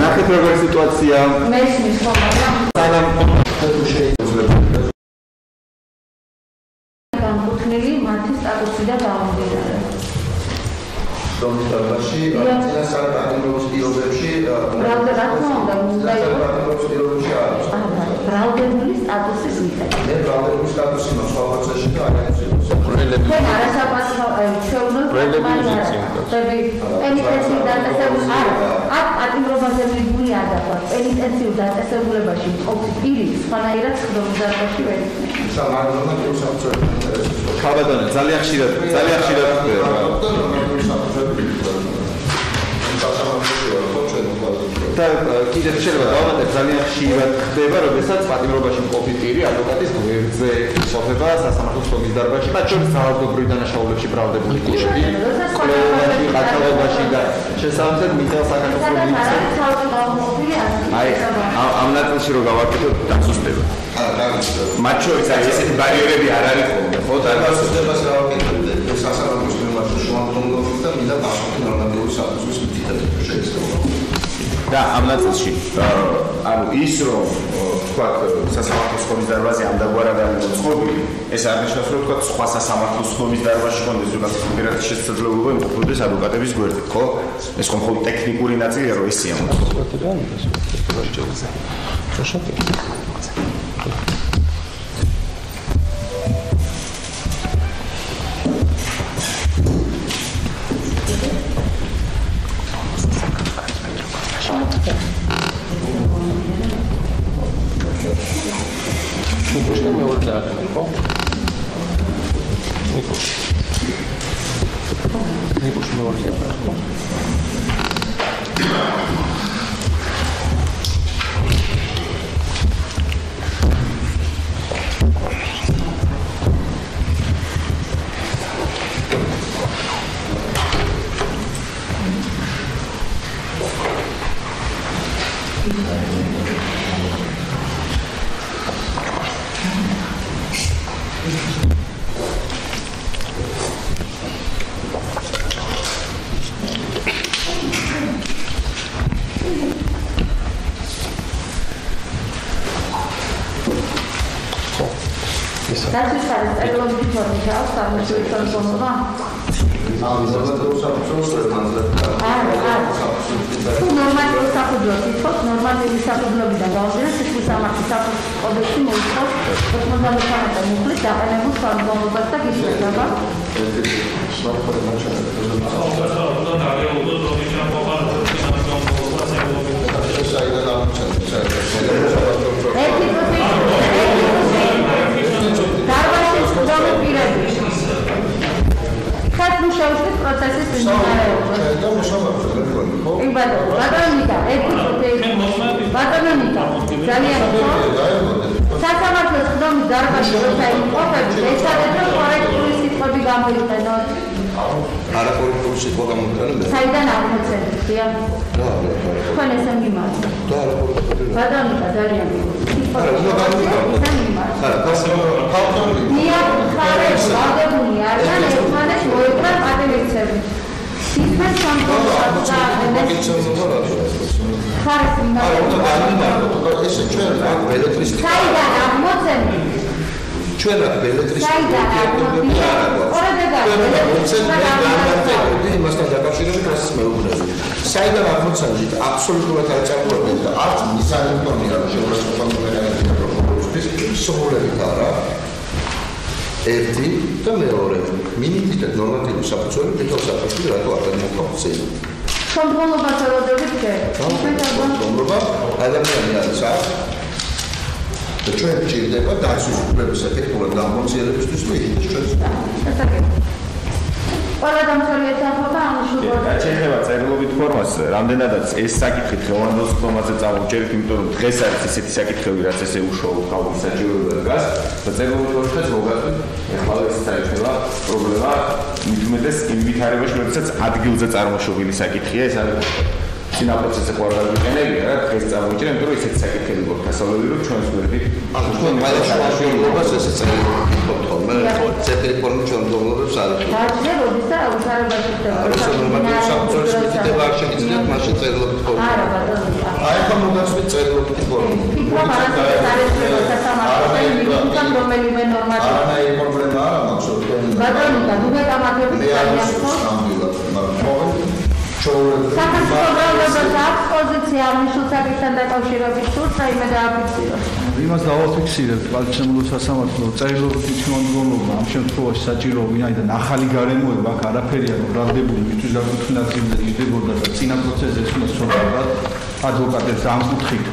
Aká je situácia? Menším slovom. ძალიან ხშირად ძალიან ხშირად ხდება და კიდევ შეიძლება დავამატებ ძალიან ხშირად ხდება, როდესაც პატიმრობაში მყოფი პირი ადვოკატის გვერდზე ისოფება სასამართლოს კომის დარბაზში, მათ შორის საავადმყოფო დანაშაულებში ბრალდებული პირები, კვლევაში, ყათალობაში და შესაბამისად მიწა საქართველოს აი ამ- ნაწილში რო გავაკეთოთ დასუსტება. მათ შორის აი ესეთი ბარიერები არ არის ხოლმე, ხო და დასუსტებას გავაკეთებდე სასამართლოს მიმართ შემოგვიდროებით და მინდა პასუხი ნორმატიული საფუძვლის მითითებით შეიძლება. და ამ ნაწილში ანუ ის რომ თქვა სასამართლოს ხომის დარბაზი ამ დაგვარად არის მოწყობილი ეს არ ნიშნავს რომ თქვა სხვა სასამართლოს ხომის დარბაზში კონდეს რომ პირადი შესაძლებლობა იმყოფოდეს ადვოკატების გვერდით ხო? ეს ხომ მხოლოდ ტექნიკური ნაწილია რომ ისია დაცვის ფორმით აქვს სამუშაო თანხმობა? ამ ნორმატიულ საფუძველს ვერ მანძილებს არ, არ. თუ ნორმატიულ საფუძველს ითხოვს, ნორმატიული საფუძვლობიდან გავაჟღეროთ სისხლის სამართლის საფუძვლის კოდექსი მოითხოვს 93 მუხლის დაყენებულ სამდგომობას და გიშლება. საიდან აღმოჩნდა ერთი პროცესი ხათმუშაობის პროცესის მიმდინარეობა. და მუშაობს ხო კი ბატონო, ბატონიკა, ერთი პროცესი. ბატონიკა, ძალიან ხო? სასამართლოს ხდომის დარბაზში როცა იმყოფებით, ეცადეთ რომ კორექტული სიტყვები გამოიყენოთ. არა კორექტული სიტყვა გამოგქანა საიდან აღმოცენთ, ხია? და არა თქვენ ესე მიმართ. და არა კორექტული ბატონიკა, ძალიან არა უნდა გამოგქანა არა ფალტონი დიახ, ხარებს აღებული არიან ერთმანეთს მოეკრა პატივიცები. შემოვა ხარებს არა უნდა მიმართ. გამიმართო ესე ჩვენ აქ ელექტრისტიკა საიდან აღმოცენთ? ჩვენ აქ ელექტრისტიკა საიდან აღმოცენთ? ორადება ელექტრისტიკა იმასთან დაკავშირებით რასაც მეუბნები საიდან აღმოცენთ აბსოლუტურად არ წარმოადგენს და არც მიზანი მქონია რომ შეურაცხყოფა მექანიზმი პროკურორისთვის სრულებით არა ერთი და მეორე. მინიმუმ ნორმატიული საფუძველი თვითონ საფუძველი რატო არ დამოხოცეა შემდგომობა ხელოდებით შეიძლება. რომლობა ადამიანი არის აქ და ჩვენ ჭირდება დაცვის უფლების ეფექტურად გამოცდილებისთვის ის ჩვენს ყველა დამცველი ეთანხმება ამ შუბლად. შეიძლება წერილობით ფორმას რამდენადაც ეს საკითხი დღევანდელ ფორმაზე წამოვჭერთ, იმიტომ რომ დღეს არის ესეთი საკითხები, რაც ესე უშუალო ხალხის საჭიროება დგას და წერილობით ფორმაც მოგაყვეთ. ეხლა ეს საერთოდ პრობლემა იმედეს იმ ვითარებაში, როდესაც ადგილზე წარმოშობილი საკითხია, ეს არის ძინა პროცესზე ყურადღება ვიყენებია რა დღეს წარმოიჩინე იმიტომ რომ ისეთ საკითხები გვაქვს დასავლები რომ ჩვენს გვერდით ანუ თქვენ მაინც ეს წერილობთ ხოლმე ცეთერი ფორმით ჩვენ მდგომარეობებს არ დაჭრე როდის და უცარებაში ხდება როცა ნორმატიული საფუძველის მითითება არ შეგიძლიათ მაშინ წერილობთ ხოლმე არა ბატონო აი ახლა მოგაცვით წერილობთ ხოლმე ფიქრობ არასდროს არ ეწევა სასამართლო რომელიმე ნორმატივი არანაირი პრობლემა არ მაქვს რომ თქვენ ბატონო და ნუ გაკამათებით მე არ ძალიან ხო საქართველოს აქვს პოზიცია აღნიშნულ საკითხთან დაკავშირებით სულ საიმე დააფიქსიროს იმას დავაფიქსირებ პალჩემულო სასამართლო წერილობითი შემოგვიდგომობა ამ შემთხვევაში საჭირო ვინაიდან ახალი გარემოება აქ არაფერია ბრალდებული მისთვის დაკუთვნილ ადგილზე იდებოდა და წინა პროცესზე უნდა სწორად ადვოკატებს ამ კუთხით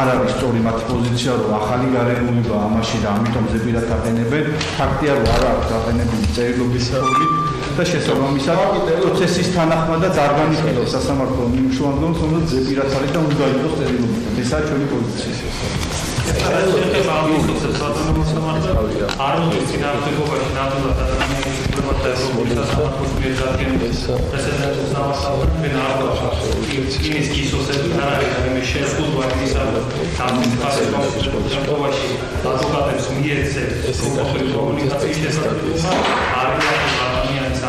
არ არის სწორი მათი პოზიცია რომ ახალი გარემოება ამაში და ამიტომ ზეპირად აყენებენ ფაქტია რომ არ აქვს აყენებული წერილობის ფორმით და შესაბამისად პროცესის თანახმადაც არ განიხილავს სასამართლო მნიშვნელობას რომ ზეპირად არის და უნდა იყოს წერილობითი ესაა ჩვენი პოზიცია შეიძლება ამისოცებს ბატონო სამართლა არ უნდა წინააღმდეგობაში ნამდვილად ადამიანის უფლებათა და ევროპის სამართლის მიერ დადგენილ პრეცედენტის არ გვაქვს იმის გისოსები არ არის და იმის შეზღუდვა იმისა ამ ფასებში შემთხვევაში ადვოკატებს მიეცე კონკრეტული კომუნიკაციის შესაძლებლობა არ არის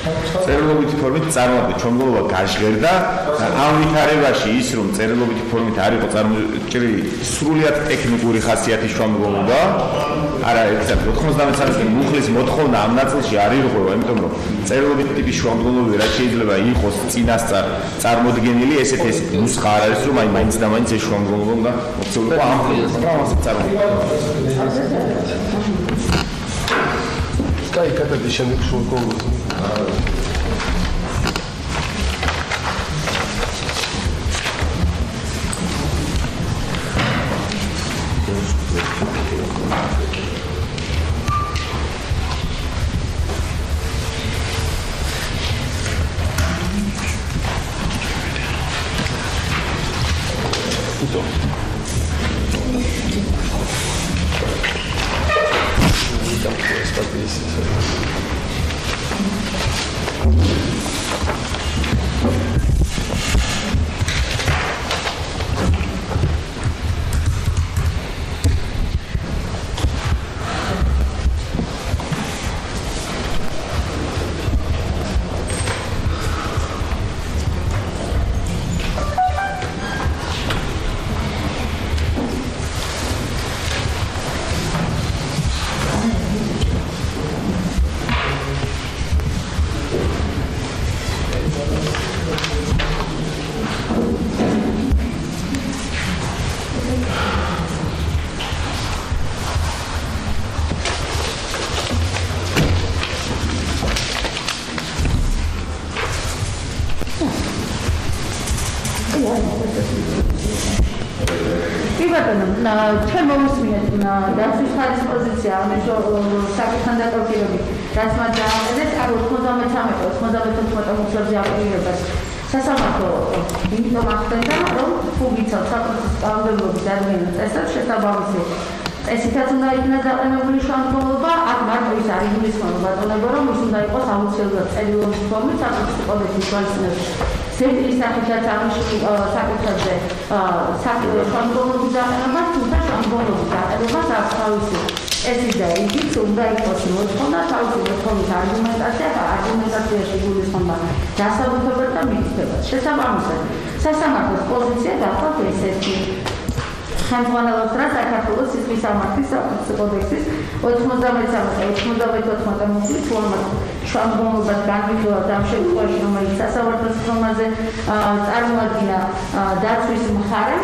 წერილობითი ფორმით წარმოადგენს ჩონგოლოვა გაჟღერდა. ამ ვითარებაში ის რომ წერილობითი ფორმით არ იყო წარმოჭრილი სრულიად ტექნიკური ხასიათის ჩონგოლობა არა ერთად 93-ს მუხლის მოთხოვნა ამ ნაწილში არ ირღვევა იმიტომ რომ წერილობითი ტიპის ჩონგოლობი რა შეიძლება იყოს წინასწარ წარმოდგენილი ესეთ ეს ნუსხა არ არის რომ აი მაინც და მაინც ეს ჩონგოლობა უნდა მოხდეს ამ პროგრამაზე წარმოიქმნება Sky как обещанный пришел голос. Thank you. კი საკითხთან დაკავშირებით, რაც მათ დააყენეს, არ 93-94 აპრილებას სასამართლო იმიტომ ახდენდა, რომ თუ ვიცავ საკუთრის კანონმდებლობის დადგენილ წესებს შესაბამისი წესითაც უნდა იქნას დაყენებული შემდგომლობა, აქ მარტო ის არის გულისხმობა ბატონებო, რომ ის უნდა იყოს აუცილებლად წერილობის ფორმით საკუთრის კოდექსის განსაზღვრების ზეპირის სახელით აღნიშნული საკითხებზე საკითხის შემდგომლობის დაყენება, თუმცა შემდგომლობის დაყენებას აქვს თავისი წესი და იგიც უნდა იყოს მოთხოვნა თავისი მოთხოვნის არგუმენტაცია და არგუმენტაციაში გულისხმობა დასაბუთებად და მითითებად. შესაბამისად, სასამართლოს პოზიცია გახლავთ ესეთი ხელმძღვანელობს რა საქართველოს სისხლის სამართლის საკუთრის კოდექსის 93-94 მუხლის ფორმატ შემდგომლობას განვითარდა ამ შემთხვევაში რომელიც სასამართლოს ხომაზე წარმოადგენა დაცვის მხარე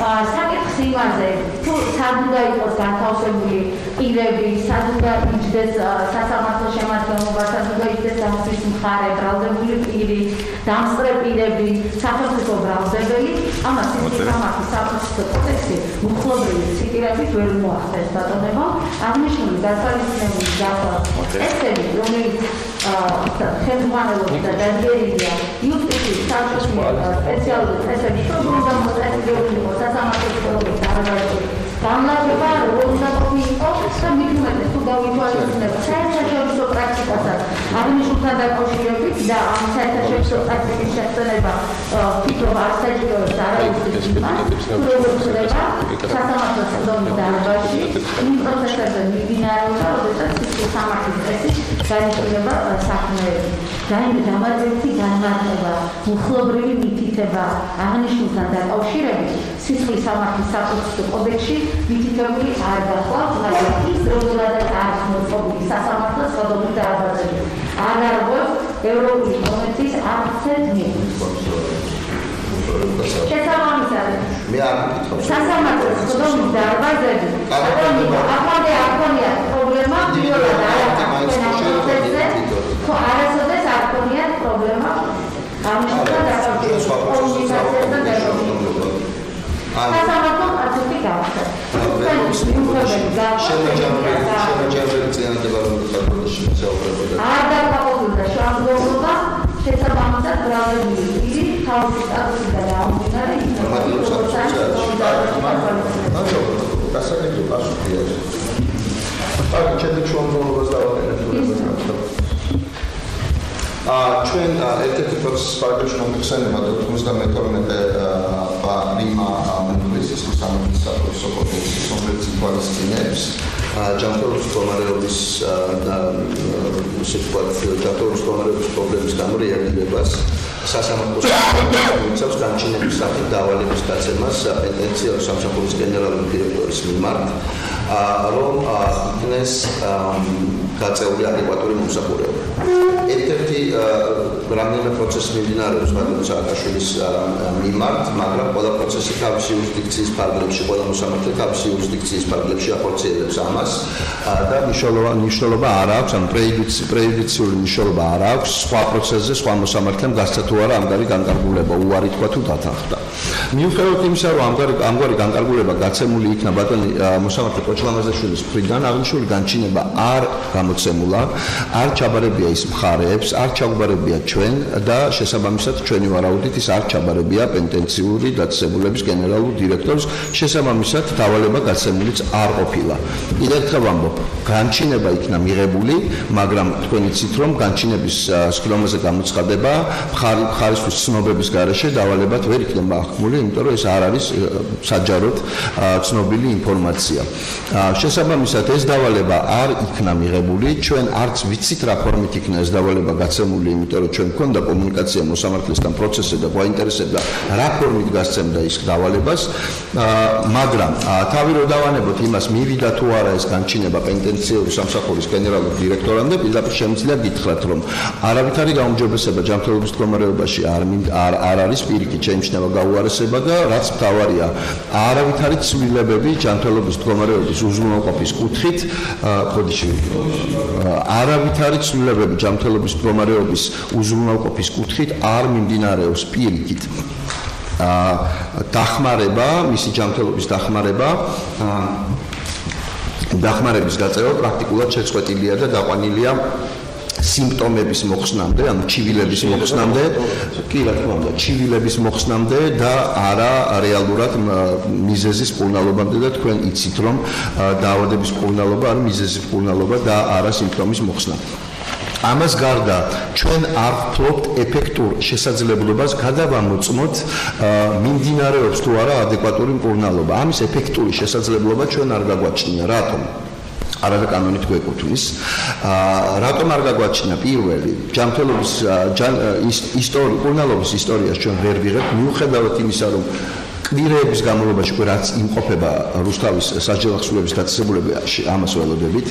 საკითხს იმაზე თუ სად უნდა იყოს განთავსებული პირები, სად უნდა იჯდეს სასამართლო შემადგენლობა, სად უნდა იჯდეს დაცვის მხარე, ბრალდებული პირი, დამსწრეპირები, სახელმწიფო ბრალდებელი, ამას ისეთი სამართლის საფუძველი კოდექსი მუხლობრივი ციტირებით ვერ მოახდენს ბატონებო, აღნიშნული გასალისნებული დასწრები, რომელიც ხელმძღვანელობს და დაგერილია იუსტიციის საბჭოს სპეციალური წესების პროგრამა მოწესრიგებული იყო სასამართლო სკოლის დარგებში განლაგება როგორ უნდა ყოფილიყო და მithumetes თუ გავითვალისწინებ საერთაშორისო პრაქტიკასაც აღნიშნულთან დაკავშირებით და ამ საერთაშორისო პრაქტიკის შესწავლება ფიქრობ არ საჭიროებს არაერთის იმას თუ როგორ ხდება სასამართლო სხდომის დარბაზში იმ პროცესებზე მიმდინარეობა როდესაც ის სამართლის წესი დანიშნება საქმეები დაიმე დამატებითი განმარტება მუხლობრივი მითითება აღნიშნულთან დაკავშირებით სისხლის სამართლის საფუძვლის კოდექსში მითითებული არ გახლავთ, მაგრამ ის როგორად არის მოწყობილი სასამართლო სხდომის დაავადებები. არ არღვევს ევროპული კონვენციის არცერთ მიხედვით. შესაბამისად, მე არ მითხრობ. სასამართლო სხდომის დაავადებები, აკონია, აკონია, აკონია პრობლემა, პირველად არ აქვს. ხო, არასოდეს არ ქონია პრობლემა. კომუნიკაციასთან დაკავშირებით. სასამართლო. შემაჯამებელი წინადადება რომ საქართველოში მისაუბრებოდა. არ დაკავებულდა შემდგომობა შესაბამისად ბრალებული იგი თავისი სტატუსი და დაამონდა ინფორმაციულ გასაგებია პასუხია. აი, ჩემი შემდგომობას დავაკეთებ. აა ჩვენ ერთ-ერთი პროცესის პარალელში მომხსენება 92 აა ბრიმა მომხსენის სამართლის საფრთხის კოდექსის რომელიც ითვალისწინებს ჯანმრთელობის მდგომარეობის და ვთქვათ ჯანმრთელობის მდგომარეობის პრობლემის გამო რეაგირებას სასამართლოს უწევს განჩინების სახით დავალების გაცემას პენტენციალურ სამსახურის გენერალური დირექტორის მიმართ რომ იქნეს გაწეული ადეკვატური მომსახურება. ერთ-ერთი რამდენიმე პროცესი მიმდინარეობს ბატონ სააკაშვილის მიმართ, მაგრამ ყველა პროცესი თავისი იურისდიქციის ფარგლებში, ყველა მოსამართლე თავისი იურისდიქციის ფარგლებში ახორციელებს ამას და მნიშვნელობა მნიშვნელობა არ აქვს, ან პრეიუდიციური მნიშვნელობა არ აქვს სხვა პროცესზე, სხვა მოსამართლემ გასცა თუ არა ამგვარი განკარგულება, უარი თქვა თუ დათანხმდა. მიუხედავად იმისა, რომ ამგვარი ამგვარი განკარგულება გაცემული იქნა ბატონი მოსამართლე კოჩლამაზაშვილის მხრიდან, აღნიშნული განჩინება არ გამოცემულა, არ ჩაბარებია ის მხარეებს, არ ჩაგვარებია ჩვენ და შესაბამისად ჩვენი ვარაუდით ის არ ჩაბარებია პენტენციური დაწესებულების გენერალურ დირექტორს, შესაბამისად დავალება გაცემულიც არ ყოფილა. კიდევ ერთხელ ვამბობ, განჩინება იქნა მიღებული, მაგრამ თქვენ იცით რომ განჩინების სქლომაზე გამოცხადება მხარი მხარისთვის ცნობების garaშე დავალებად ვერ იქნება ახმული, იმიტომ რომ ეს არ არის საჯაროდ ცნობილი ინფორმაცია. შესაბამისად ეს დავალება არ იქნა მიღებული, ჩვენ არც ვიცით რა ფორმით იქნა ეს დავალება გაცემული, იმიტომ რომ ჩვენ გვქონდა კომუნიკაცია მოსამართლესთან პროცესზე და გვაინტერესებდა რა ფორმით გასცემდა ის დავალებას, მაგრამ თავი რო დავანებოთ იმას, მივიდა თუ არა ეს განჩინება პენტენციური სამსახურის გენერალურ დირექტორამდე, პირდაპირ შემიძლია გითხრათ, რომ არავითარი გაუმჯობესება ჯანმრთელობის მდგომარეობაში არ არ არ არის პირიქით შეიმჩნევა გაუარესება და რაც მთავარია, არავითარი ცვლილებები ჯანმრთელობის მდგომარეობის უზრუნველყოფის კუთხით, ხოდიში არავითარი ცვლილებები ჯანმრთელობის მდგომარეობის უზრუნველყოფის კუთხით არ მიმდინარეობს პირიქით. აა დახმარება, მისი ჯანმრთელობის დახმარება აა დახმარების გაწევა პრაქტიკულად შეწყვეტილია და დაყვანილია სიმპტომების მოხსნამდე, ანუ ჩივილების მოხსნამდე, კი რა თქმა უნდა, ჩივილების მოხსნამდე და არა რეალურად მიზეზის პულნალობამდე და თქვენ იცით რომ დაავადების პულნალობა არის მიზეზის პულნალობა და არა სიმპტომის მოხსნა. ამას გარდა ჩვენ არ ვფლობთ ეფექტურ შესაძლებლობას გადავამოწმოთ მიმდინარეობს თუ არა ადეკვატური მკურნალობა. ამის ეფექტური შესაძლებლობა ჩვენ არ გაგვაჩნია. რატომ? არადა კანონით გვეკუთვნის. აა რატომ არ გაგვაჩინა პირველი ჯანმრთელობის ისტორია, კურნალობის ისტორიას ჩვენ ვერ ვიღებთ, მიუხედავად იმისა, რომ კვირეების განმავლობაში უკვე რაც იმყოფება რუსთავის სასჯელახსულების დაწესებულებაში ამას ველოდებით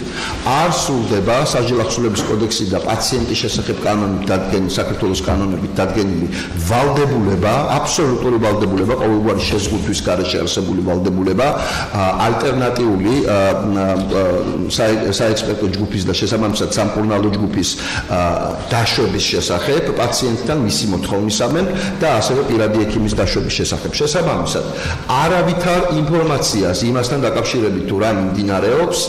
არ სრულდება სასჯელახსულების კოდექსი და პაციენტის შესახებ კანონით დადგენილი საქართველოს კანონებით დადგენილი ვალდებულება აბსოლუტური ვალდებულება ყოველგვარი შეზღუდვის გარეშე არსებული ვალდებულება ალტერნატიული საექსპერტო ჯგუფის და შესაბამისად სამკურნალო ჯგუფის დაშვების შესახებ პაციენტთან მისი მოთხოვნისამემ და ასევე პირადი ექიმის დაშვების შესახებ. შესაბამისად არავითარ ინფორმაციას იმასთან დაკავშირებით თუ რა მიმდინარეობს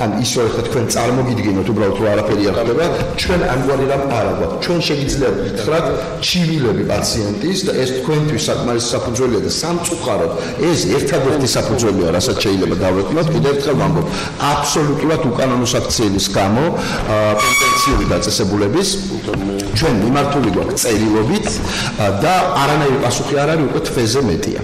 ან ის რო ხა თქვენ წარმოგიდგენოთ უბრალოდ თუ არაფერი არ ხდება ჩვენ ამგვარი რამ არ აგვაქვს. ჩვენ შეგიძლიათ გითხრათ ჩივილები პაციენტის და ეს თქვენთვის საკმარის საფუძველია და სამწუხაროდ ეს ერთადერთი საფუძველია რასაც შეიძლება დავეკმოთ კიდევ ერთხელ ვამბობ. აბსოლუტურად უკანონო საქციელის გამო პოტენციური დაწესებულების ჩვენ მიმართული გვაქვს წერილობით და არანაირი პასუხი არ არის უკვე თვეზე მეტია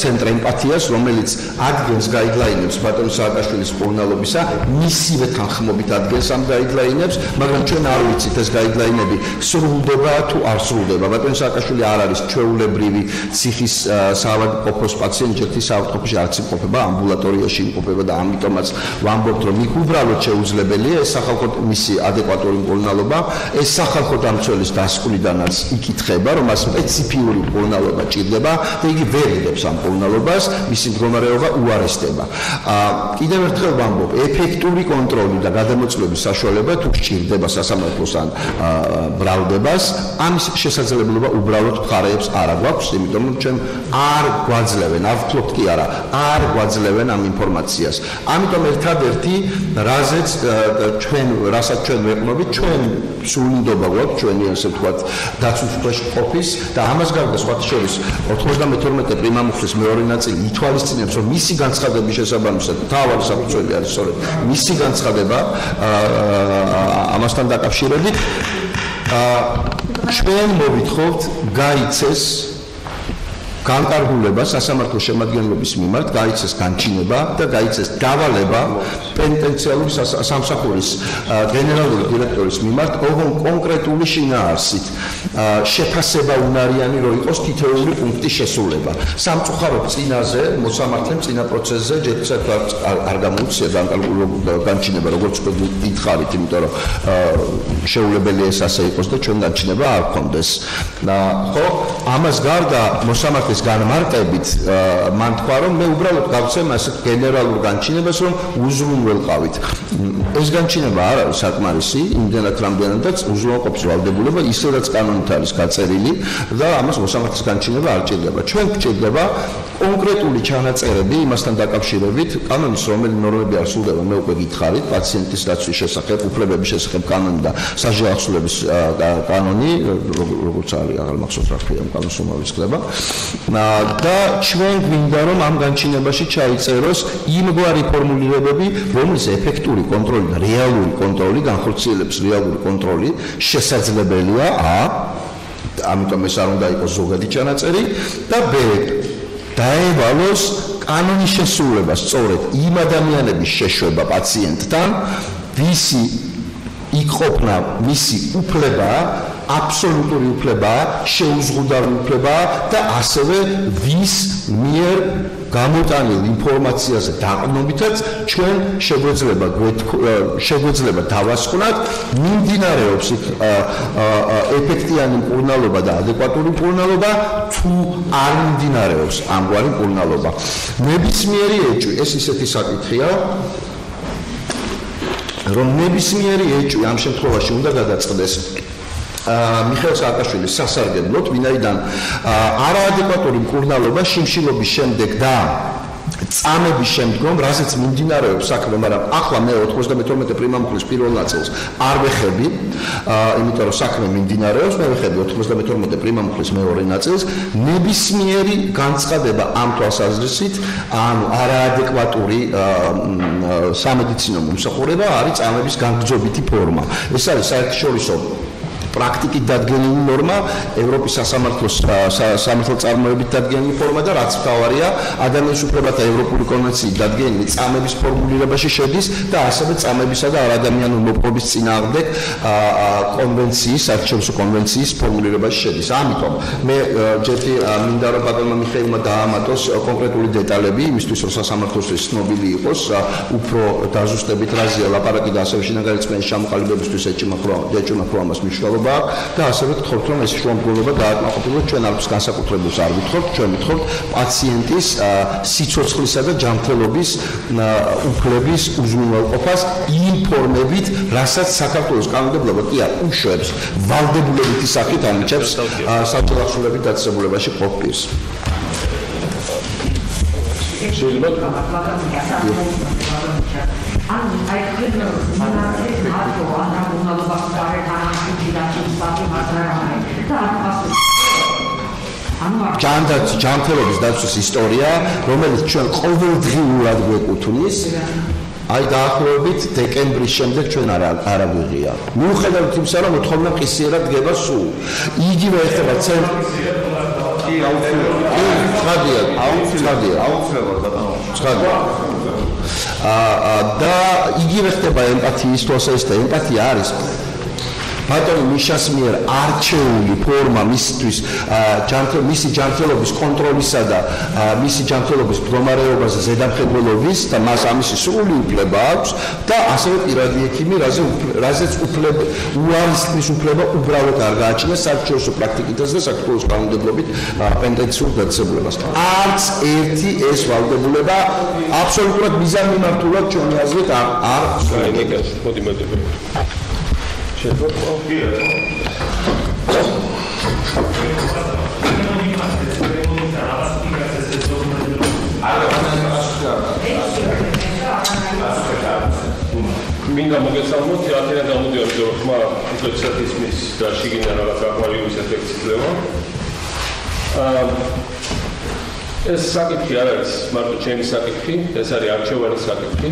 ცენტრ ემპათიას რომელიც ადგენს გაიდლაინებს ბატონ სააკაშვილის პორნალობისა მისივე თანხმობით ადგენს ამ გაიდლაინებს მაგრამ ჩვენ არ ვიცით ეს გაიდლაინები სრულდება თუ არ სრულდება. ბატონ სააკაშვილი არ არის ჩვეულებრივი ციხის საავადმყოფოს პაციენტი ერთი საავადმყოფოში არც იმყოფება ამბულატორიაში იმყოფება და ამიტომაც ვამბობთ რომ იქ უბრალოდ შეუძლებელია ეს სახალხო მისი ადეკვატური პორნალობა ეს სახალხო დამცველის დასკვნიდანაც იკითხება რომ მას სპეციფიური პორნალობა ჭირდება და იგი ვერ იღებს ამ პორნალობას, მისი მდგომარეობა უარესდება. აა კიდევ ერთხელ ვამბობ, ეფექტური კონტროლი და გადამოწმების საშუალება თუ გჭირდება სასამართლოს ან ბრალდებას, ამის შესაძლებლობა უბრალოდ მხარეებს არ აქვს, იმიტომ რომ ჩვენ არ გვაძლევენ, ავფლობთ კი არა, არ გვაძლევენ ამ ინფორმაციას. ამიტომ ერთადერთი რაზეც ჩვენ რასაც ჩვენ ვეყნობით, ჩვენ სულინდობა გვაქვს ჩვენი ასე ვთქვათ დაცვის ქვეშ ყოფის და ამას გარდა სხვა შორის 92 პრიმამუხლის მეორე ნაწილი ითვალისწინებს რომ მისი განცხადების შესაბამისად თავარი საფუძველი არის სწორედ მისი განცხადება ამასთან დაკავშირებით ჩვენ მოვითხოვთ გაიცეს განკარგულება სასამართლო შემადგენლობის მიმართ გაიცეს განჩინება და გაიცეს დავალება პენტენციალური სამსახურის გენერალური დირექტორის მიმართ ოღონ კონკრეტული შინაარსით. შეფასება უნარიანი რო იყოს თითოეული პუნქტის შესრულება. სამწუხაროდ წინაზე მოსამართლემ წინა პროცესზე ჯერცად არ გამოუცია განჩინება როგორც თქვი გითხარით იმიტომ რომ შეუძლებელი ეს ასე იყოს და ჩვენ განჩინება არ გქონდეს ხო? ამას გარდა მოსამართლე ეს განმარტებით მან თქვა რომ მე უბრალოდ გავცემ ასეთ გენერალურ განჩინებას რომ უზრუნველყავით ეს განჩინება არ არის საკმარისი იმდენად რამდენადაც უზრუნველყოფის ვალდებულება ისედაც კანონით არის გაწერილი და ამას მოსამართლის განჩინება არ ჭირდება. ჩვენ გვჭირდება კონკრეტული ჩანაწერები იმასთან დაკავშირებით კანონის რომელი ნორმები არ სრულდება მე უკვე გითხარით პაციენტის დაცვის შესახებ უფლებების შესახებ კანონი და სასჯელახსულების კანონი როგორც არის აღარ მახსოვს რა ქვია კანონის რომელი ხდება და ჩვენ გვინდა რომ ამ განჩინებაში ჩაიწეროს იმგვარი ფორმულირებები, რომლის ეფექტური კონტროლი და რეალური კონტროლი, განხორციელებს რეალური კონტროლი შესაძლებელია ა ამიტომ ეს არ უნდა იყოს ზოგადი ჩანაწერი და ბ დაევალოს კანონის შესრულება სწორედ იმ ადამიანების შეშვება პაციენტთან, ვისი იყოფნა მისი უფლება აბსოლუტური უფლება, შეუზღუდავი უფლება და ასევე ვის მიერ გამოტანილ ინფორმაციაზე დაყნობითაც ჩვენ შეგვეძლება შეგვეძლება დავასხვნათ მიმდინარეობს ეფექტიანი პურნალობა და ადეკვატური პურნალობა თუ არ მიმდინარეობს ამგვარი პურნალობა ნებისმიერი ეჭვი ეს ისეთი საკითხია რომ ნებისმიერი ეჭვი ამ შემთხვევაში უნდა გადაწყდეს მიხეილ სააკაშვილის სასარგებლოდ, ვინაიდან არაადეკვატური მკურნალობა შიმშილობის შემდეგ და წამების შემდგომ, რასაც მიმდინარეობს საქმე, მაგრამ ახლა მე 92 პრიმამხლის პირველ ნაწილს არ ვეხები, იმიტომ რომ საქმე მიმდინარეობს, მე ვეხები 92 პრიმამხლის მეორე ნაწილს, ნებისმიერი განცხადება ამ თვალსაზრისით, ანუ არაადეკვატური სამედიცინო მომსახურება არის წამების განგრძობითი ფორმა. ეს არის საერთაშორისო პრაქტიკით დადგენილი ნორმა, ევროპის სასამართლოს სამართალ წარმოებით დადგენილი ფორმა და რაც თავარია, ადამიანის უფლებათა ევროპული კონვენციის დადგენილი წამების ფორმულირებაში შედის და ასევე წამებისა და არადამიანური მოპყრობის წინააღმდეგ კონვენციის, საერთაშორისო კონვენციის ფორმულირებაში შედის. ამიტომ მე ჯეთი მინდა რომ ბატონმა მიხეილმა დაამატოს კონკრეტული დეტალები იმისთვის რომ სასამართლოსთვის ცნობილი იყოს უფრო დაზუსტებით რაზეა ლაპარაკი და ასევე შინაგანი წმენის ჩამოყალიბებისთვის ეჭიმა ქროა, ეჭიმა ქროამას მნიშვნელობა და ასევე გთხოვთ რომ ეს შრომგულობა დააკმაყოფილოთ ჩვენ არც განსაკუთრებულს არ ვითხოვთ, ჩვენ ვითხოვთ პაციენტის სიცოცხლისა და ჯანმრთელობის უფლების უზრუნველყოფას ინფორმებით, რასაც საქართველოს კანონმდებლობა კი არ უშვებს ვალდებულებითი სახით ანიჭებს საჯარისულებით დაწესებულებაში ყოფ პირს. შეიძლება ანუ აი ხდება მონაწილე მარტო ან უნდაობა გარეთ ან და ჩისპატი მაგრამ და ანუ ჯანდაც ჯანმრთელობის დაცვის ისტორია რომელიც ჩვენ ყოველდღიურად გვეკუთვნის აი დაახლოებით დეკემბრის შემდეგ ჩვენ არ არ აგვიღია. მიუხედავად იმისა, რომ მოთხოვნა ყისიერად დგება სულ. იგივე ეხება ცენტრ კი აუცილებლად. ცხადია, აუცილებლად, აუცილებლად ბატონო. ცხადია. აა და იგივე ხდება ემპათიის თვალსაზრისით ემპათია არის ბატონი მიშას მიერ არჩეული ფორმა მისთვის ჯანმრთელ მისი ჯანმრთელობის კონტროლისა და მისი ჯანმრთელობის მდგომარეობაზე ზედამხედველობის და მას ამისი სრული უფლება აქვს და ასევე პირადი ექიმი რაზე რაზეც უფლება უარისთვის უფლება უბრალოდ არ გააჩნია საერთაშორისო პრაქტიკითაც და საქართველოს კანონმდებლობით პენტენციურ დაწესებულებას არც ერთი ეს ვალდებულება აბსოლუტურად მიზანმიმართულად ჩვენი აზრით არ არ შეიძლება მოდი მოდი შეიძლება მინდა მოგესალმოთ თეატრიდან გამოდიოდი რომ ხმა უცებ ისმის და შიგინა რაღაც აკვარიუმის ეფექტი ხდება აა ეს საკითხი არ არის მარტო ჩემი საკითხი ეს არის არჩევანის საკითხი.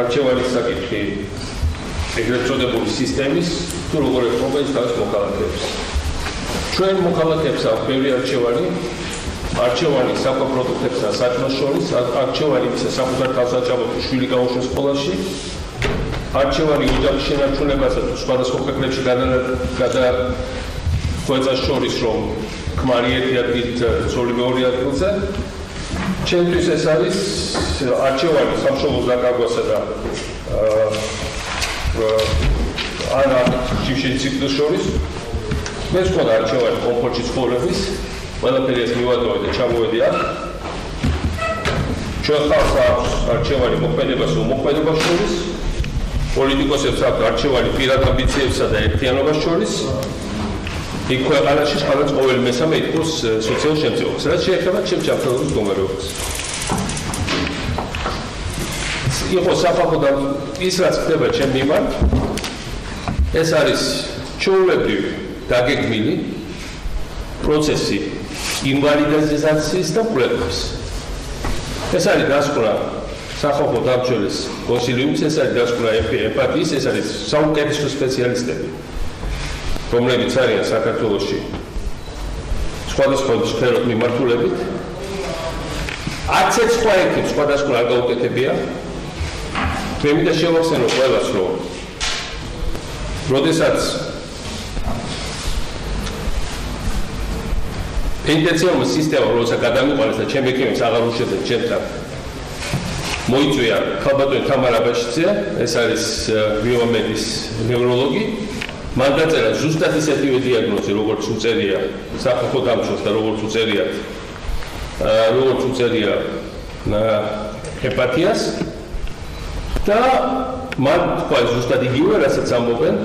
არჩევანის საკითხი ეგრეთ წოდებული სისტემის თუ როგორ ის თავის მოქალაქეებს. ჩვენ მოქალაქეებს აქვს ბევრი არჩევანი. არჩევანი საკო პროდუქტებსა საჭმოს შორის, არჩევანი ისა საკუთარ თავსაჭამოთ შვილი გაუშვეს სკოლაში. არჩევანი ოჯახის შენარჩუნებასა თუ სხვადასხვა ქვეყნებში გადა ხვეწას შორის რომ ქმარი ერთი ადგილით ცოლი მეორე ადგილზე. ჩემთვის ეს არის არჩევანი სამშობლოს დაკარგვასა და აა არა ჯიშენ ციკლს შორის. მე სხვა არჩევანი კომფორტში ცხოვრების. ყველაფერი ეს მივატოვე და ჩამოვედი აქ. ჩვენ ხალხს აქვს არჩევანი მოქმედებას და მოქმედებას შორის. პოლიტიკოსებს აქვს არჩევანი პირად ამბიციებსა და ერთიანობას შორის. იქ ქვეყანაში სხვადასხვა ყოველ მესამე იყოს სოციალურ შემწეობს რაც შეეხება ჩემ ჩაფრთხილების გომერობას იყო საფახო და ის რაც ხდება ჩემ მიმართ ეს არის ჩაულებრივი დაგეგმილი პროცესი ინვალიდიზაციის და პრობლემის ეს არის დასკვნა საფახო დამჭერლის კონსილიუმის ეს არის დასკვნა ეპატიის ეს არის საუკეთესო სპეციალისტები რომლებიც არიან საქართველოსში სხვადასხვა სფეროს მიმართულებით. არც ერთ სხვა ექიმს სხვადასხვა გაუკეთებია მე მინდა შევახსენო ყველას რომ როდესაც პენტენციალურ სისტემა როცა გადამიყარეს და ჩემი ექიმებს აღარ უშეძეთ ჩემთან მოიწვია ხალბატონი თამარა ბაშიძე ეს არის ბიომედის ნევროლოგი. მან დაწერა ზუსტად ისეთივე დიაგნოზი როგორც უწერია საფეხო დამჭერს და როგორც უწერია როგორც უწერია ჰეპატიას და მან თქვა ზუსტად იგივე რასაც ამბობენ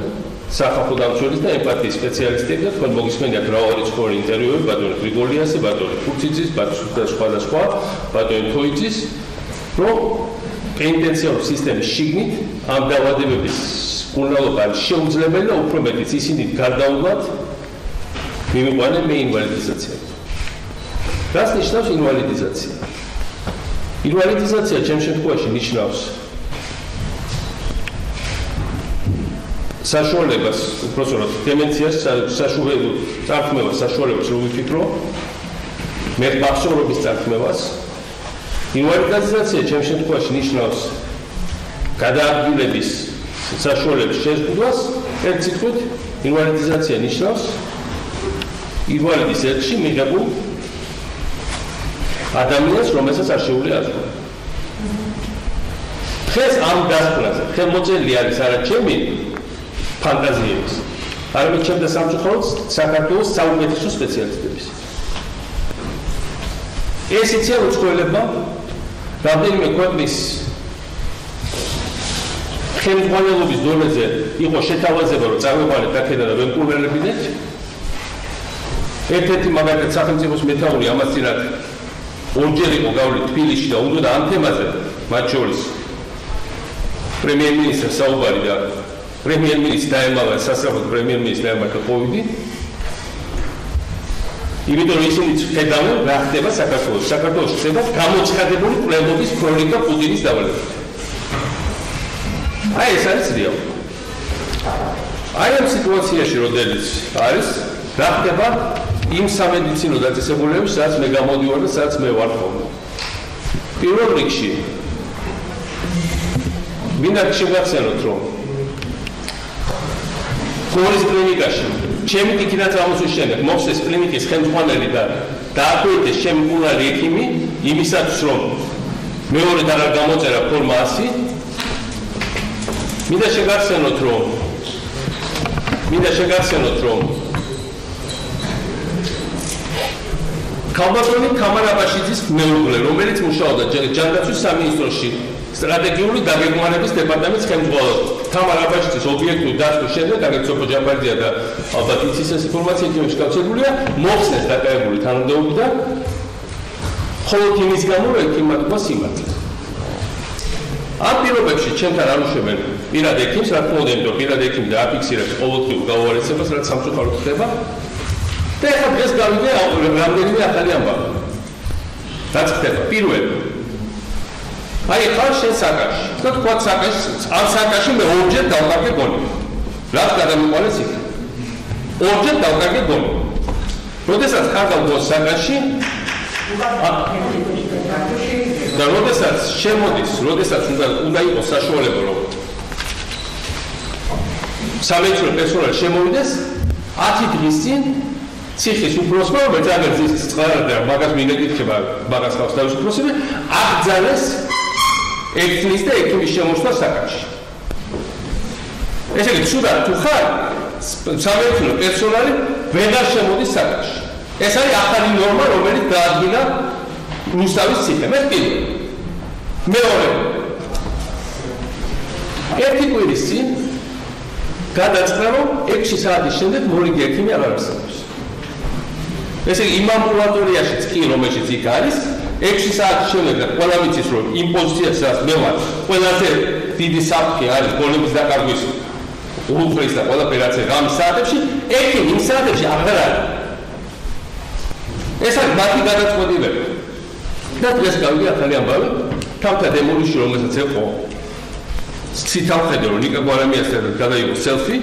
სახალხო დამცველის და ემპათიის სპეციალისტები და თქვენ მოგისმენთ რაორი ცხოვრ ინტერვიუები ბატონი გრიგოლიასი, ბატონი ფურციძის, ბატონი სხვა და სხვა, ბატონი თოიძის, რომ პენტენციალურ სისტემის შიგნით ამ დაავადებების კურნალობა შეუძლებელი და უფრო მეტიც ისინი გარდაულად მიმიყვანენ მე ინვალიდიზაცია. რას ნიშნავს ინვალიდიზაცია? ინვალიდიზაცია ჩემ შემთხვევაში ნიშნავს საშუალებას უпроსონოთ დემენციას საშუალო წარქმევას საშუალებას რომ ვიფიქრო მე პასორობის წარქმევას ინვალიდიზაცია ჩემ შემთხვევაში ნიშნავს გადაადგილების საშუალების შეზღუდვას. ერთ სიტყვით ინვალიდიზაცია ნიშნავს ინვალიდის ერთში მიღებულ ადამიანს რომელსაც არ შეუძლია აზრა დღეს ამ დასკვნაზე ხელმოწერილი არის არა ჩემი ფანტაზიების, არამედ ჩემს სამწუხაროდ საქართველოს საუკეთესო სპეციალისტების. ეს იციან უცხოელებმა. რამდენიმე ქვეყნის ხელმძღვანელობის დონეზე იყო შეთავაზება რომ წარმოყალეთ აქედან და ვემკურველებინეთ ერთ-ერთი მაგალითად სახელმწიფოს მეთაური ამას წინათ ორჯერ იყო გავლი თბილისში და უნდა ამ თემაზე მათ შორის პრემიერ-მინისტრს საუბარი და პრემიერ-მინისტრს დაემალა სასწრაფოდ პრემიერ-მინისტრს დაემართა კოვიდი იმიტომ რომ ისინი ხედავენ რა ხდება საქართველოს? საქართველოს ხდება გამოცხადებული პრემობის ქრონიკა პუტინის დავალებით აი ეს არის რეალი აი ამ სიტუაციაში როდესაც არის რა ხდება იმ სამედიცინო დაწესებულებებს სადაც მე გამოდივარ და სადაც მე ვარ ხოლმე პირველ რიგში მინდა შეგახსენოთ რომ გორის კლინიკაში. ჩემი ტიქინაც ამოსულ შემდეგ მოხსეს კლინიკის ხელმძღვანელი და დააკვირდეს ჩემი გულარი ექიმი იმისათვის რომ მეორე და რა გამოწერა ფორმა 100 მინდა შეგახსენოთ რომ მინდა შეგახსენოთ რომ კალბატონი კამარაბაშიძის მეუღლე რომელიც მუშაობდა ჯანდაცვის სამინისტროში სტრატეგიული დაგეგმარების დეპარტამენტის ხელმძღვანელად. თამარ აბაშიძის ობიექტური დასკვნის შემდეგ, აგერ სოფო ჯაბარდია და ალბათ იცის ეს ინფორმაცია იქ შეგაცებულია, მოხსნეს დაკავებული თანამდებობა ხოლო იმის გამო რომ ექიმატმა სიმართლე. ამ პირობებში ჩემთან არ უშვებენ პირად ექიმს, რა თქმა უნდა, იმიტომ პირად ექიმი დააფიქსირებს ყოველდღიურ გაუარესებას, რაც სამწუხაროდ ხდება. და ეხლა დღეს გავიდე რამდენიმე ახალი ამბავი. რაც ხდება პირველი აი ხარ შენ საკაში და თქვა საკაში ამ საკაში მე ორჯერ დავკარგე გონი რაც გადამიყვანეს იქ ორჯერ დავკარგე გონი როდესაც ხარ გავგო საკაში და როდესაც შემოდის როდესაც უნდა უნდა იყოს საშუალება რომ სამეცნიერო პერსონალი შემოვიდეს 10 დღის წინ ციხის უფროსმა რომელიც აგერ ძის წყარა და მაგას მინეკითხება მაგას ხავს დავის უფროსები აკძალეს ექიმის და ექიმის შემოსვლა საკუთში. ესე იგი, ცუდა თუ ხარ სამეცნიერო პერსონალი ვეღარ შემოდის საკუთში. ეს არის ახალი ნორმა, რომელიც დაადგინა რუსთავის ციხე. მე კიდე მეორე ერთი კვირის წინ გადაწყდა რომ 6 საათის შემდეგ მორიგი ექიმი აღარ არსებობს. ესე იგი, იმ ამბულატორიაშიც კი რომელშიც იქ არის, 6 საათის შემდეგ და ყველა ვიცის რომ იმ პოზიციასაც მე ვარ ყველაზე დიდი საფრთხე არის გოლების დაკარგვის უხრის და ყველა ოპერაცია გამ საათებში ერთი იმ საათებში აღარ არის. ეს არის მათი გადაწყვეტილება. და დღეს გავიგე ახალი ამბავი თავთა დემოლიში რომელსაც ეყო ცითავხედე რომ ნიკა გვარამიასთან გადაიღო სელფი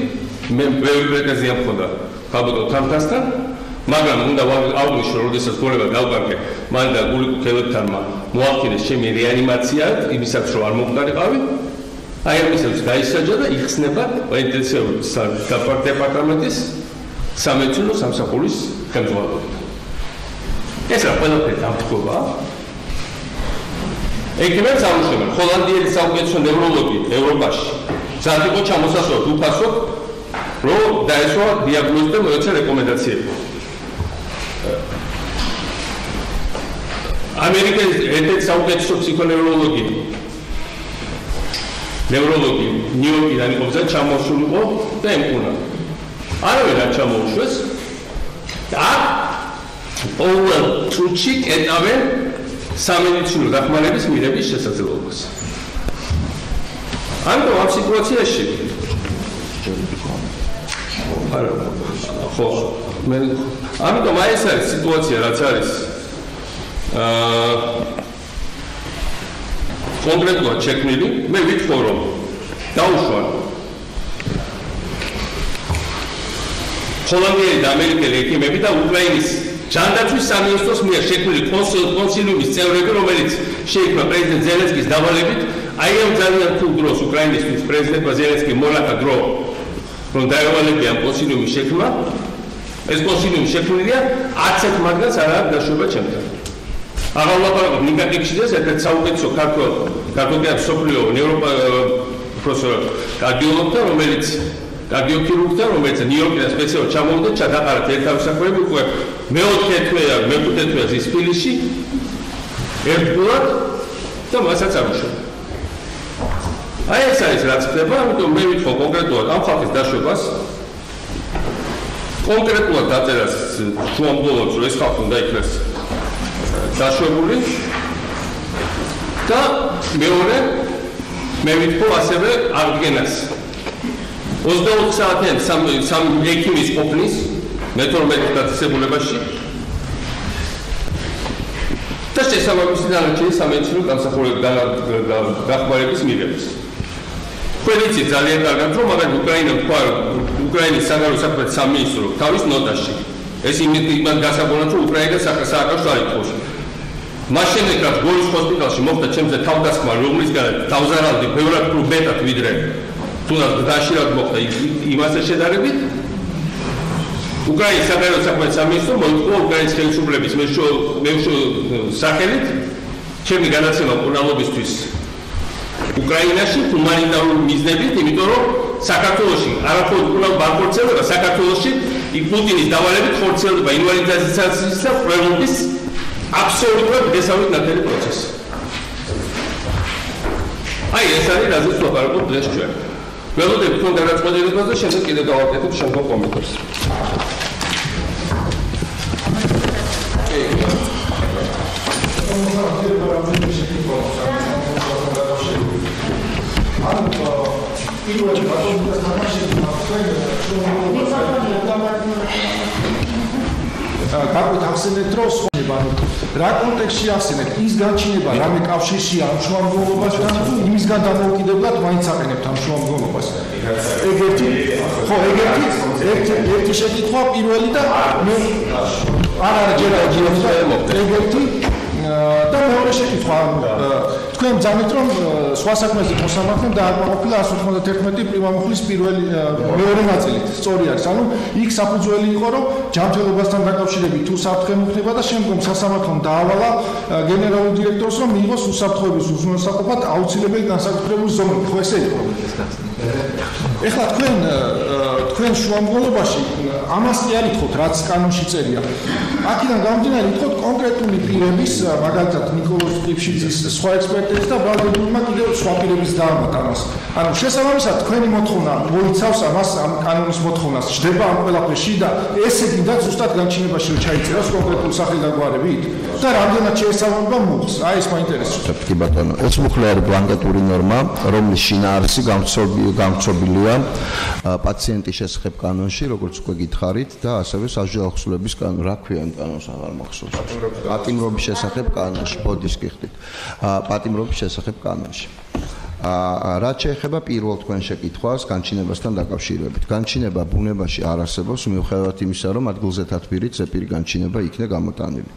მე ბევრი პრეტენზია მქონდა. ხალხო თამთასთან მაგრამ უნდა აღვნიშნო, როდესაც გოლება გავკარგე, მან და გულიკო ქელებთანმა მოახდინეს ჩემი რეანიმაცია, იმისაც რომ არ მომყარიყავი. აი ამისაც გაისაჯა და იხსნება ინტენსიური დეპარტამენტის სამედიცინო სამსახურის ხელმძღვანელობა. ეს რა ყველაფერი დამთქობა? ეკიმებს ამუშავებენ ჰოლანდიელი საუკეთესო ნევროლოგი ევროპაში. ზარდი ყო ჩამოსასვლელად უფასო რომ დაესვა დიაგნოზი და მოეცა რეკომენდაციები. ამერიკის ერთ-ერთი საუკეთესო ფსიქონევროლოგი. ნევროლოგი ნიუ-იორკიდან იყო და ჩამოსულიყო და ემკუნა არავინ არ ჩამოუშვეს და ყოველ წუთში კეტავენ სამედიცინო დახმარების მიღების შესაძლებლობას. ამიტომ ამ სიტუაციაში ხო მე ამიტომ აი ეს არის სიტუაცია რაც არის კონკრეტულად შექმნილი, მე ვიტყო რომ დაუშვა ჰოლანდიელი და ამერიკელი ექიმები და უკრაინის ჯანდაცვის სამინისტროს მიერ შექმნილი კონსილიუმის წევრები, რომელიც შეიქმნა პრეზიდენტ ზელენსკის დავალებით, აი ამ ძალიან თულ დროს უკრაინისთვის პრეზიდენტმა ზელენსკი მონახა დრო, რომ დაევალებიან კონსილიუმის შექმნა. ეს კონსილიუმი შექმნილია 10 მაგას არ აქვს დაშვება ჩემთან. აღარ ვლაპარაკობ ნიკა კიქშიძეს, ერთ-ერთ საუკეთესო ქართულ ქართულგან სოფლიო ნევროპა პროფესორ კარდიოლოგთან, რომელიც კარდიოქირურგთან, რომელიც ნიუ-იორკიდან სპეციალურად ჩამოვიდა, ჩადაყარა ერთავის საქმეები უკვე მეოთხე თვეა, მეხუთე თვეა ის ფილიში. ერთგულად და მასაც ამუშავე. აი ეს არის რაც ხდება, ამიტომ მე ვითხო კონკრეტულად ამ ხალხის დაშვებას. კონკრეტულად დაწერას შუამდგომლობს, რომ ეს ხალხი უნდა იქნას დაშვებული. და მეორე მე ვითხო ასევე აღდგენას 24 საათიან სამ ექიმის ყოფნის მე-12 დაწესებულებაში და შესაბამისი დანარჩენი სამედიცინო გამსახურების გახმარების მიღების. ყველიცი ძალიან კარგად რომ მაგალითად უკრაინა თქვა უკრაინის საგარეო საქმეთა სამინისტრო თავის ნოტაში ეს იმით იმან გასაგონად რომ უკრაინა სააკავს არ იყოს. მაშინ ეკრა გორის ჰოსპიტალში მოხდა ჩემზე თავდასხმა რომლისგან დავზარალდი ბევრად უფრო მეტად ვიდრე თუნდაც დაშილად მოხდა იმასე შედარებით უკრაინის საგარეო საქმეთა სამინისტრო მოიწვა უკრაინის ხელისუფლების მეშო მეშო სახელით ჩემი განაცემა კურნალობისთვის უკრაინაში ჰუმანიტარული მიზნებით, იმიტომ რომ საქართველოსი არაფერ უკრაინ ბანკორცელდება საქართველოსი იქ პუტინის დავალებით ხორცელდება ინვალიდიზაციის და პრემობის აბსოლუტურად დასავლეთ ნათელი პროცესი. აი ეს არის რაზეც ვაპარაკობ დღეს ჩვენ. ველოდები თქვენ გადაწყვეტილებას და შემდეგ კიდე გავაკეთებ შემდგომ კომენტარს. ან პირველი ბატონი თამაში გაკვეთ ახსენეთ რომ სხვა რა კონტექსტში ახსენეთ ის გაჩინება რამე კავშირშია ამ შუამდგომლობასთან თუ იმისგან დამოუკიდებლად მაინც აყენებთ ამ შუამდგომლობას ეგეთი ხო ეგეთი ერთი? ერთი შეკითხვა პირველი და მე არ არ ჯერ ეგეთი და მეორე შეკითხვა თქვენ ძამით რომ სხვა საქმეზე მოსამართლემ და აღმოყოფილა 191 პრიმამუხლის პირველი მეორე ნაწილით სწორი არის. ანუ იქ საფუძველი იყო რომ ჯანმრთელობასთან დაკავშირებით თუ საფრთხე მოხდება და შემდგომ სასამართლომ დაავალა გენერალურ დირექტორს რომ მიიღოს უსაფრთხოების უზრუნველსაყოფად აუცილებელი განსაკუთრებული ზომები ხო ესე იყო. ეხლა თქვენ თქვენ შუამდგომლობაში э, ამას კი არ ითხოვთ, რაც კანონში წერია. აქედან გამომდინარე ითხოვთ კონკრეტული პირების, э, მაგალითად ნიკოლოზ ტიფშიძის სხვა ექსპერტებს და ბრალდებულმა კიდევ სხვა პირების დაამატა ამას. ანუ შესაბამისად თქვენი მოთხოვნა მოიცავს ამას ამ კანონის მოთხოვნას, ჯდება ამ ყველაფერში და ესე იგი და ზუსტად განჩინებაში რომ ჩაიწეროს კონკრეტულ სახელდაგვარებით. და რამდენად შეესაბამება მოხს აი ეს მაინტერესებს. კი ბატონო. ეს მუხლე არის ბლანკატური ნორმა რომლის შინაარსი გამწობილია პაციენტის შესახებ კანონში როგორც უკვე გითხარით და ასევე სასჯელ ახსულების კანონი რა ქვია იმ კანონს აღარ მახსოვს პატიმრობის შესახებ კანონში ბოდის გიხდით პატიმრობის შესახებ კანონში რა შეეხება პირველ თქვენ შეკითხვას განჩინებასთან დაკავშირებით. განჩინება ბუნებაში არ არსებობს მიუხედავად იმისა, რომ ადგილზე თათბირით ზეპირი განჩინება იქნა გამოტანილი.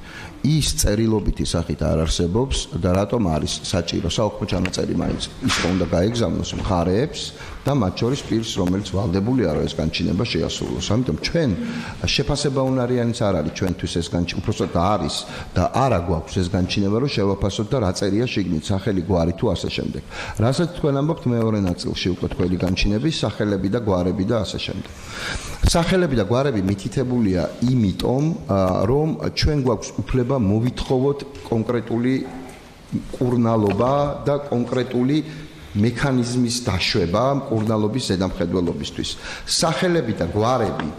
ის წერილობითი სახით არ არსებობს და რატომ არის საჭირო საუბრობ ჩანაწერი მაინც ის რომ უნდა გაეგზავნოს მხარეებს და მათ შორის პირს რომელიც ვალდებულია რომ ეს განჩინება შეასრულოს. ამიტომ ჩვენ შეფასება უნარიანიც არ არის ჩვენთვის ეს განჩინება, უბრალოდ და არის და არა გვაქვს ეს განჩინება რომ შევაფასოთ და რა წერია შიგნით, სახელი, გვარი თუ ასე შემდეგ. რასაც თქვენ ამბობთ მეორე ნაწილში უკვე თქვენი განჩინების სახელები და გვარები და ასე შემდეგ. სახელები და გვარები მითითებულია იმიტომ რომ ჩვენ გვაქვს უფლება მოვითხოვოთ კონკრეტული კურნალობა და კონკრეტული მექანიზმის დაშვება კურნალობის ზედამხედველობისთვის. სახელები და გვარები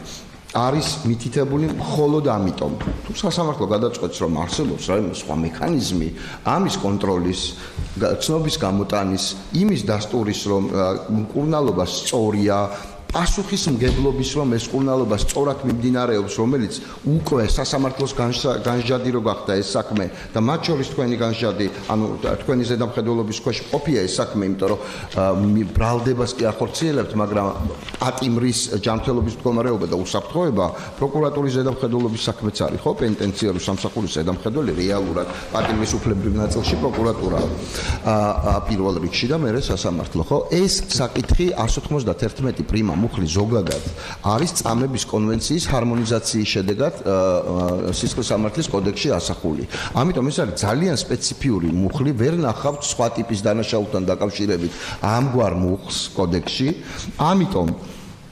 არის მითითებული მხოლოდ ამიტომ. თუ სასამართლო გადაწყვეტს რომ არსებობს რაიმე სხვა მექანიზმი ამის კონტროლის, ცნობის გამოტანის, იმის დასტურის რომ კურნალობა სწორია პასუხისმგებლობის რომ ეს კურნალობა სწორად მიმდინარეობს, რომელიც უკვე სასამართლოს განსჯადი რო გახდა ეს საქმე და მათ შორის თქვენი განსჯადი, ანუ თქვენი ზედამხედველობის ქვეშ ყოფია ეს საქმე, იმიტომ რომ ბრალდებას კი ახორციელებთ, მაგრამ ატიმრის ჯანმრთელობის მდგომარეობა და უსაფრთხოება პროკურატურის ზედამხედველობის საქმეც არის, ხო, პენტენციარის სამსახურის ზედამხედველი რეალურად ატიმრის უფლებრივ ნაწილში პროკურატურა აა პირველ რიგში და მეორე სასამართლო, ხო? ეს საკითხი 191 პრიმა მუხლი ზოგადად არის წამების კონვენციის ჰარმონიზაციის შედეგად სისხლის სამართლის კოდექსში ასახული. ამიტომ ეს არის ძალიან სპეციფიური მუხლი, ვერ ნახავთ სხვა ტიპის დანაშაულთან დაკავშირებით ამგვარ მუხლს კოდექსში. ამიტომ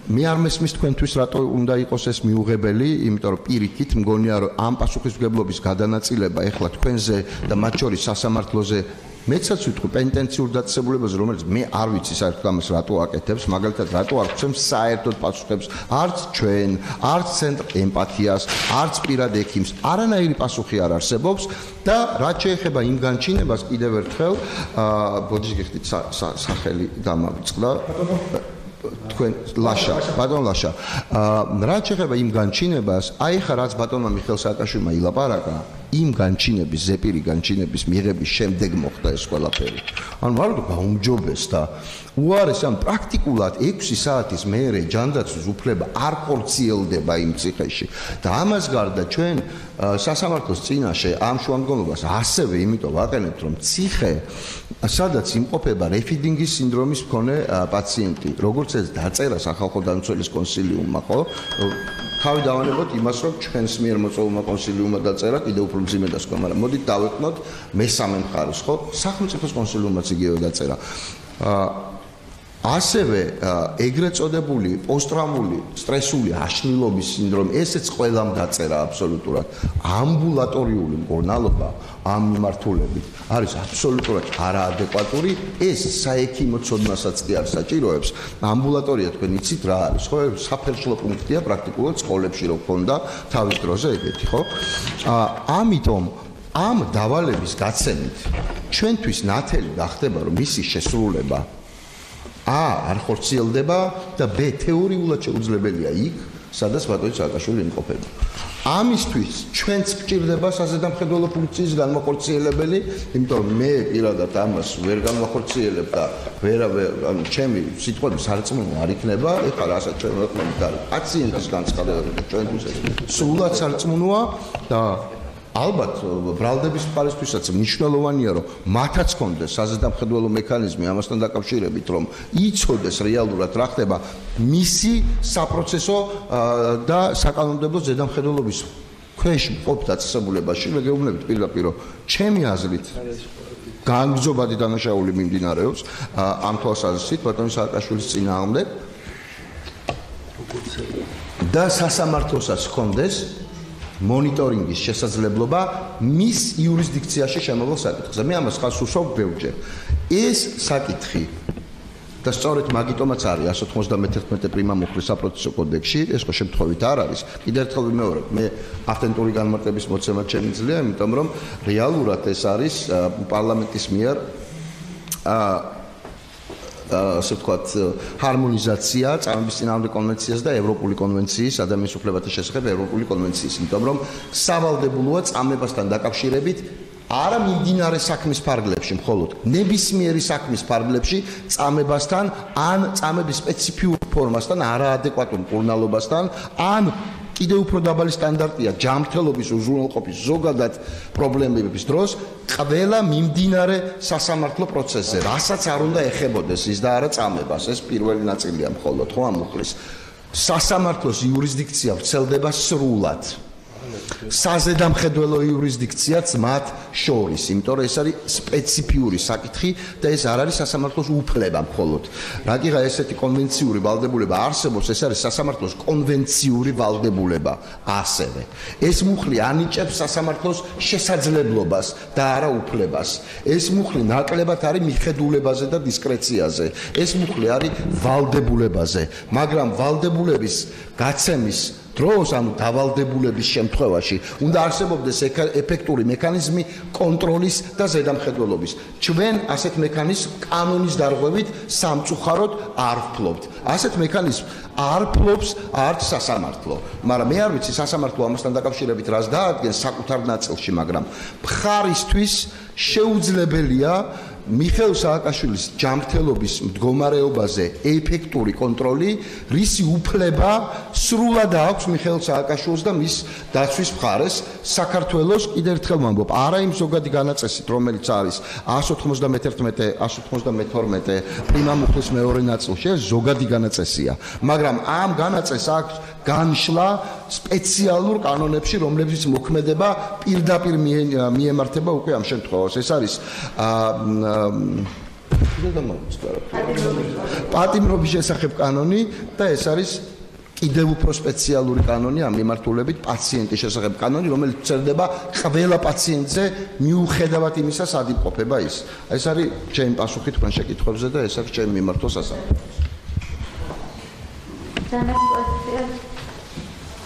მე არ მესმის თქვენთვის რატო უნდა იყოს ეს მიუღებელი, იმიტომ რომ პირიქით მგონია რომ ამ პასუხისმგებლობის გადანაწილება ეხლა თქვენზე და მათ შორის სასამართლოზე მეცაც ვიტყვი პენტენციურ დაწესებულებაზე რომელიც მე არ ვიცი საერთოდ ამას რატო აკეთებს მაგალითად რატო არ გცემს საერთოდ პასუხებს არც ჩვენ არც ცენტრ ემპათიას არც პირად ექიმს არანაირი პასუხი არ არსებობს და რაც შეეხება იმ განჩინებას კიდევ ერთხელ აა ბოდიში გიხდით სახელი დამავიწყდა თქვენ ლაშა ბატონ ლაშა. აა რაც შეეხება იმ განჩინებას აი ხა რაც ბატონმა მიხელ სააკაშვილმა ილაპარაკა იმ განჩინების ზეპირი განჩინების მიღების შემდეგ მოხდა ეს ყველაფერი. ანუ არ ვთქვა უმჯობეს და უარეს ამ პრაქტიკულად 6 საათის მეერე ჯანდაცვის უფლება არ ხორციელდება იმ ციხეში და ამას გარდა ჩვენ სასამართლოს წინაშე ამ შუამდგომლობას ასევე იმიტომ ვაყენებთ რომ ციხე სადაც იმყოფება რეფიდინგის სინდრომის მქონე პაციენტი როგორც ეს დაწერა სახალხო დამცველის კონსილიუმმა ხო თავი დავანებოთ იმას, რომ ჩვენს მიერ მოწვეულმა კონსილიუმმა დაწერა კიდევ უფრო მძიმე და სხვა, მაგრამ მოდით დავეყნოთ მესამე მხარეს, ხო? სახელმწიფოს კონსილიუმმაც იგივე დაწერა. აა ასევე ეგრეთ წოდებული პოსტტრაუმული სტრესული აშნილობის სინდრომი ესეც ყველამ დაწერა აბსოლუტურად. ამბულატორიული მკურნალობა ამ მიმართულებით არის აბსოლუტურად არაადეკვატური. ეს საექიმო ცოდნასაც კი არ საჭიროებს. ამბულატორია თქვენ იცით რა არის ხო? საფერშლო პუნქტია პრაქტიკულად სკოლებში რო ქონდა თავის დროზე ეგეთი ხო? ამიტომ ამ დავალების გაცემით ჩვენთვის ნათელი გახდება რომ მისი შესრულება ა არ ხორციელდება და ბ თეორიულად შეუძლებელია იქ სადაც ბატონი სააკაშვილი იმყოფება. ამისთვის ჩვენც გჭირდება საზედამხედველო ფუნქციის განმახორციელებელი, იმიტომ რომ მე პირადად ამას ვერ განმახორციელებ და ვერავე ანუ ჩემი სიტყვები სარწმუნო არ იქნება, ეხლა რასაც ჩვენ ვეყნებით არის პაციენტის განცხადებები და ჩვენთვის ეს სულად სარწმუნოა და ალბათ ბრალდების პარისთვისაც მნიშვნელოვანია რომ მათაც კონდეს საზედამხედველო მექანიზმი ამასთან დაკავშირებით რომ იცოდეს რეალურად რა ხდება მისი საპროცესო და საკანონმდებლო ზედამხედველობის ქვეშ ყოფ დაწესებულებაში. რეგიონებით პირდაპირ ჩემი აზრით განგზობადი დანაშაული მიმდინარეობს ამ თვალსაზრისით ბატონი სააკაშვილის წინააღმდეგ. და სასამართლოსაც კონდეს მონიტორინგის შესაძლებლობა მის იურისდიქციაში შემოვალ საკითხზე. მე ამას ხალხს უსვამ ბევრჯერ. ეს საკითხი და სწორედ მაგიტომაც არის 191 პრიმა მოხლის საპროცესო კოდექსში, ეს ხო შემთხვევით არ არის. კიდევ ერთხელ ვიმეორებ, მე ავთენტური განმარტების მოცემა შემიძლია, იმიტომ რომ რეალურად ეს არის პარლამენტის მიერ აა ასე ვთქვათ, ჰარმონიზაცია წამების წინააღმდეგ კონვენციას და ევროპული კონვენციის ადამიანის უფლებათა შესახებ ევროპული კონვენციის, იმიტომ რომ სავალდებულოა წამებასთან დაკავშირებით არა მიმდინარე საქმის ფარგლებში, მხოლოდ ნებისმიერი საქმის ფარგლებში წამებასთან ან წამების სპეციფიურ ფორმასთან, არაადეკვატურ კურნალობასთან, ან კიდევ უფრო დაბალი სტანდარტია ჯანმრთელობის უზრუნველყოფის ზოგადად პრობლემების დროს ყველა მიმდინარე სასამართლო პროცესზე, რასაც არ უნდა ეხებოდეს ის და არა წამებას, ეს პირველი ნაწილია მხოლოდ ხო ამ უხლის სასამართლოს იურისდიქცია ვრცელდება სრულად. საზედამხედველო იურისდიქციაც მათ შორის, იმიტომ რომ ეს არის სპეციფიური საკითხი და ეს არ არის სასამართლოს უფლება მხოლოდ. რადგან ესეთი კონვენციური ვალდებულება არსებობს, ეს არის სასამართლოს კონვენციური ვალდებულება ასევე. ეს მუხლი ანიჭებს სასამართლოს შესაძლებლობას და არა უფლებას. ეს მუხლი ნაკლებად არის მიხედულებაზე და დისკრეციაზე. ეს მუხლი არის ვალდებულებაზე, მაგრამ ვალდებულების გაცემის დროს, ანუ დავალდებულების შემთხვევაში, უნდა არსებობდეს ეფექტური მექანიზმი კონტროლის და ზედამხედველობის. ჩვენ ასეთ მექანიზმს კანონის დარღვევით სამწუხაროდ არ ვფლობთ. ასეთ მექანიზმს არ ფლობს არც სასამართლო. მაგრამ მე არ ვიცი სასამართლო ამასთან დაკავშირებით რას დაადგენს საკუთარ ნაწილში, მაგრამ მხარისთვის შეუძლებელია მიხეილ სააკაშვილის ჯანმრთელობის მდგომარეობაზე ეფექტური კონტროლი, რისი უფლება სრულად აქვს მიხეილ სააკაშვილს და მის დაცვის მხარეს საქართველოს კიდევ ერთხელ ვამბობ, არა იმ ზოგადი განაწესით, რომელიც არის 191 192 პრიმა მუხლის მეორე ნაწილში, ეს ზოგადი განაწესია, მაგრამ ამ განაწესს აქვს განშლა სპეციალურ კანონებში, რომლებიც მოქმედება პირდაპირ მიემართება უკვე ამ შემთხვევაში. ეს არის პატიმრობის შესახებ კანონი და ეს არის კიდევ უფრო სპეციალური კანონი ამ მიმართულებით პაციენტის შესახებ კანონი რომელიც წერდება ყველა პაციენტზე მიუხედავად იმისა სად იმყოფება ის. ეს არის ჩემი პასუხი თქვენ შეკითხვებზე და ეს არის ჩემი მიმართვა სასამართლოს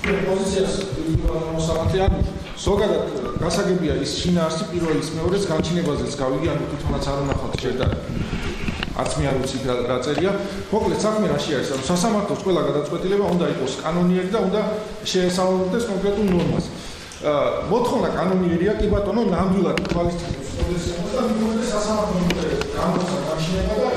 პოზიციას არის ზოგადად გასაგებია ის შინაარსი პირველის მეორეს განჩინებაზეც გავიგე ანუ თვითონაც არ ჯერ და არც მე არ ვიცი რა წერია მოკლედ საქმე რაში არის ანუ სასამართლოს ყველა გადაწყვეტილება უნდა იყოს კანონიერი და უნდა შეესაბამებოდეს კონკრეტულ ნორმას მოთხოვნა კანონიერია კი ბატონო ნამდვილად თვალისწინებს პოზიციას და მიუხედავად სასამართლოს განმოსა განჩინება და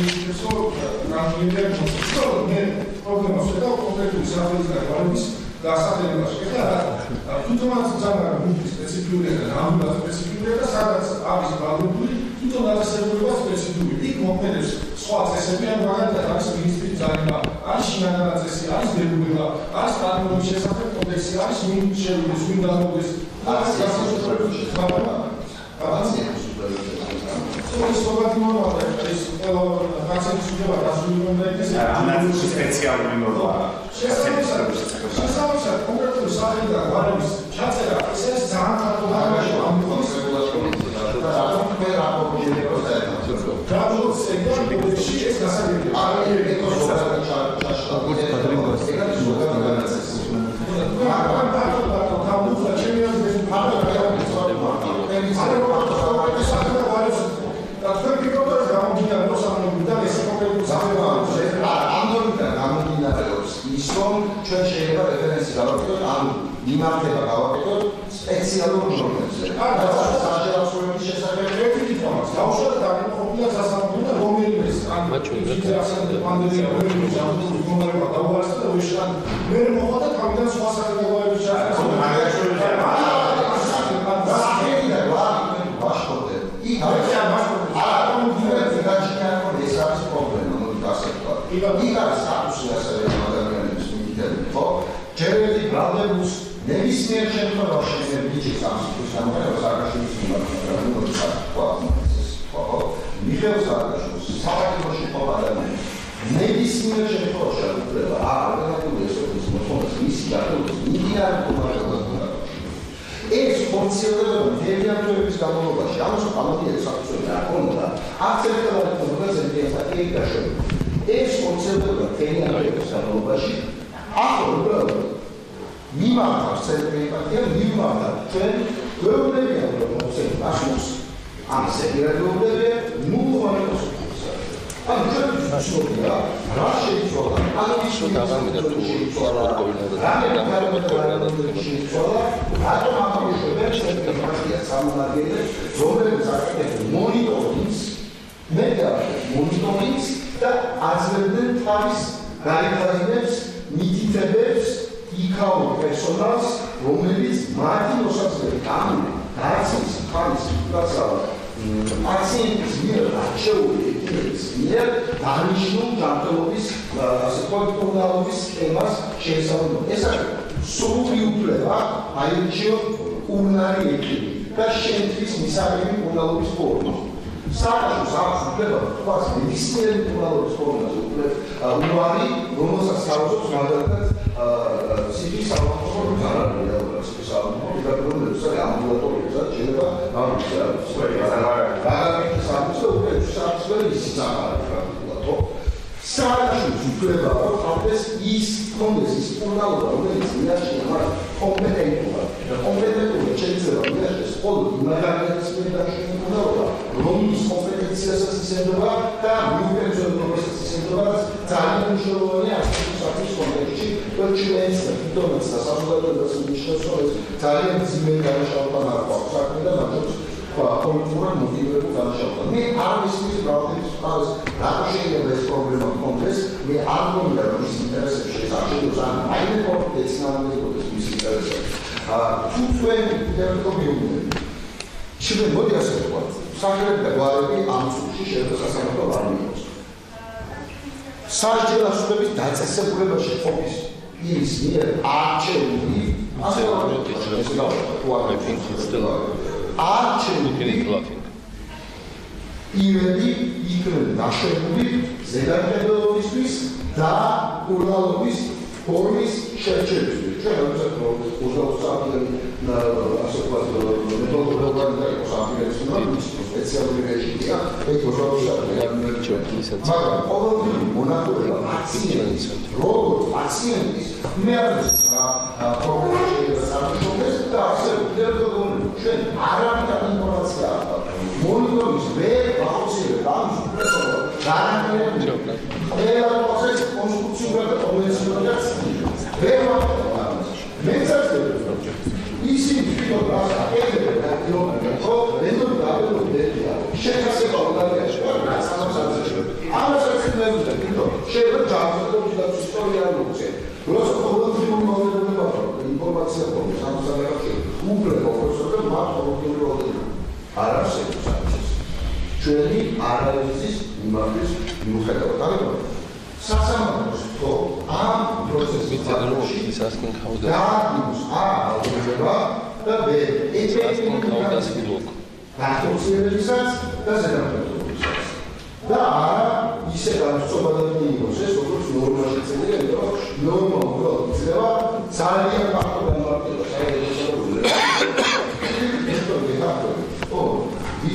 რომ კანონიერია მოსწავლე მე პრობლემას ვედა კონკრეტული და გარემოს გასადებაში და თვითონაც ძალიან მუქი სპეციფიკური და ნამდვილად სპეციფიკური და სადაც არის ბალანსური თვითონ დაწესებულება სპეციფიკური იქ მოქმედებს სხვა წესები ან მაგალითად არის მინისტრის ძალება არის შინაგანი წესი არის გეგმება არის კანონის შესახებ კოდექსი არის მინისტრის შეუძლის მინდა მოდეს არის გასაშვებები შეხვდება პაციენტის ეს სწორად მოვა ეს პაციენტის შეხვდება დასრულება უნდა იყოს ამას სპეციალური ნორმა შესაბამისად კონკრეტული სახელი და გვარების ჩაწერა ეს არის ძალიან კარგი დაგაშო ამ ხოს რეგულაცია ეს გასაგებია არის ეკოს ჩაშლა როგორც პატრინგოს მაგრამ ბატონო თავუცა ჩემი აზრით ფაქტია რომ ეს არის და თქვენ ფიქრობთ რომ გამოგინა რომ სამომდან ეს კონკრეტული სახელი რომ ჩვენ შეიძლება რეფერენსი გავაკეთოთ, ანუ მიმართება გავაკეთოთ სპეციალურ ნორმებზე. არა, საჯაროსოების შესახებ ერთი თემაა. გავუშვათ და ყოფილა სასამართლო და რომელიმე ან ის ასეთი პანდემია რომელიც ამბობს მომარება დაუარსდა და ვიშან მე მოხდა და კაპიტან სხვა სახელმწიფოების შესახებ. იქ არის სტატუსი ასევე ადამიანების ხო? ჯერედი ბრალდებულს ნებისმიერ შემთხვევაში ნებიჯი სამსის გამოყენება საერთაშორისო მიმართულებით უნდა თქვა ხო? მიხეილ სააკაშვილს საქართველოში ყოფა ადამიანი ნებისმიერ შემთხვევაში არ უფლება აღარებული ესოთის მოსულს მისი დაკავების მინიმალ კომპანიას უნდა ეს ფუნქციონირება დიაგნოზების განმავლობაში. ამას ამოდიებს საფუძველი არ ერთხელ არ ქონდა ზედმეტად ეგ ეს ფუნქციონირება დიაგნოზების განმავლობაში. ახლა უბრალოდ მიმართავს ცენტრალიზაცია მიმართავ ჩვენ გვეუბნებიან რომ მოსენ პასუხს ამ სეგრეგირებულები ნუ ხარებს ან ჩვენ ვსწავლია რა შეიძლება ან ის დაგამიდა თუ სწორად გოვინდა და შეიცვალა რატომ ამოიშვება ცენტრალიზაცია სამომადგენლე რომლებიც აკეთებენ მონიტორინგს მე და მონიტორინგს და აძლევდნენ თავის გარემოებებს იქაურ პერსონალს, რომელიც მათი მოსაწყვეტი კანონი დაცვის ხალის უკაცრავ პაციენტის მიერ არჩეული ექიმების მიერ დანიშნულ ჯანმრთელობის ასე ვთქვათ პროგრამების სქემას შეესაბამება. ეს არის სრული უფლება აირჩიოთ კულინარი ექიმი და შენთვის მისაღები კულინარობის ფორმა. საერთოდ აქვს უფლება თქვას მისიერ კულინარობის ფორმაზე უფლება უარი რომელსაც თავზობს მაგალითად სიტის სამართლოს არ არის რეალურად სიტის სამართლოს და პრობლემებს არის ამბულატორიაზე შეიძლება სპეციალურად რაღაცა სამწო უკვე სამწო ის სამართლო საერთაშორისო უფლება რომ ხალხის ის კონდეს ის პორტალობა რომელიც მიაშია მაგრამ კომპეტენტობა. და კომპეტენტობა შეიძლება მიაშეს ყოველ იმაგარეთის მედაში პორტალობა რომლის კომპეტენციასაც ისენდობა და მიუხედავად პროფესიის ისენდობას ძალიან მნიშვნელოვანია ასეთის კონტექსტში ჩვენს თვითონაც და საზოგადოებას მნიშვნელობს რომ ძალიან ძიმე განაშაულთან არ გვაქვს საქმე და მაგას პოლიტიკურად მოტივირებულ განაშაულთან. მე არ მისმის პრობლემის ფარს, რატო შეიძლება ეს პრობლემა კონდეს, მე არ მომდა რომ ის ინტერესებს შესაძლოა ან აიმე პორტეცნალური იყოს მის ინტერესებს. აა თუ ჩვენ მიუნდები. ჩვენ მოდი ასე ვთქვა. საგრები და გვარები ამ სულში შეიძლება სასამართლო არ მიიღოს. საჯარო ასოების დაწესებულებაში ყოფის ის მიერ არჩეული ასე რომ მეფიქრე არჩეული იმედი იქნება დაშვებული ზედამხედველობისთვის და კურნალობის ფორმის შეჩერებისთვის. ჩვენ როდესაც უზაუსაფლები ასე ვთქვათ მეთოდოლოგია და საფინანსო ნორმები სპეციალური რეჟიმია ეს უზაუსაფლები მაგრამ ყოველდღიური მონაკვეთი პაციენტის როგორც პაციენტის მე არ პრობლემა შეიძლება წარმოშობდეს და ასე ვთქვათ ჩვენ არავითარ ინფორმაცია მონიტორის ვერ ახორციელებ ამ სუპერსოლა გარანტირებული ყველა პროცესი კონსტიტუციურად და კონვენციულად ვერ მაქვს მეცაცხლებს ისინი თვითონ რას აკეთებენ და თვითონ რომ რენდომ დააბლოდებია შეხასება უნდაია შეგა სამოსაცში ამასაც ნებდა თვითონ შეიძლება ჯანმრთელობის და ისტორია მოწე როცა ყოველდღიური მოვლენები ვაკეთებ ინფორმაცია ყოლს სამოსაცში უბრალოდ პროფესორ და მათ ყოველდღიური არ არსებობს ჩვენი ანალიზის იმავლის მიუხედავად ამიტომ სასამართლოს თო ამ პროცესის ფაქტში ის ასკენ ხავდა და ის აალდება და მე ეცეინ ხავდას ფილოკ გახსოვსებისას და ზედამხედველობისას და არა ისე განსხვავებად მიიღოს ეს როგორც ნორმაში წერია რომ ნორმა უბრალოდ იძლევა ძალიან ფაქტო განმარტება. საერთოდ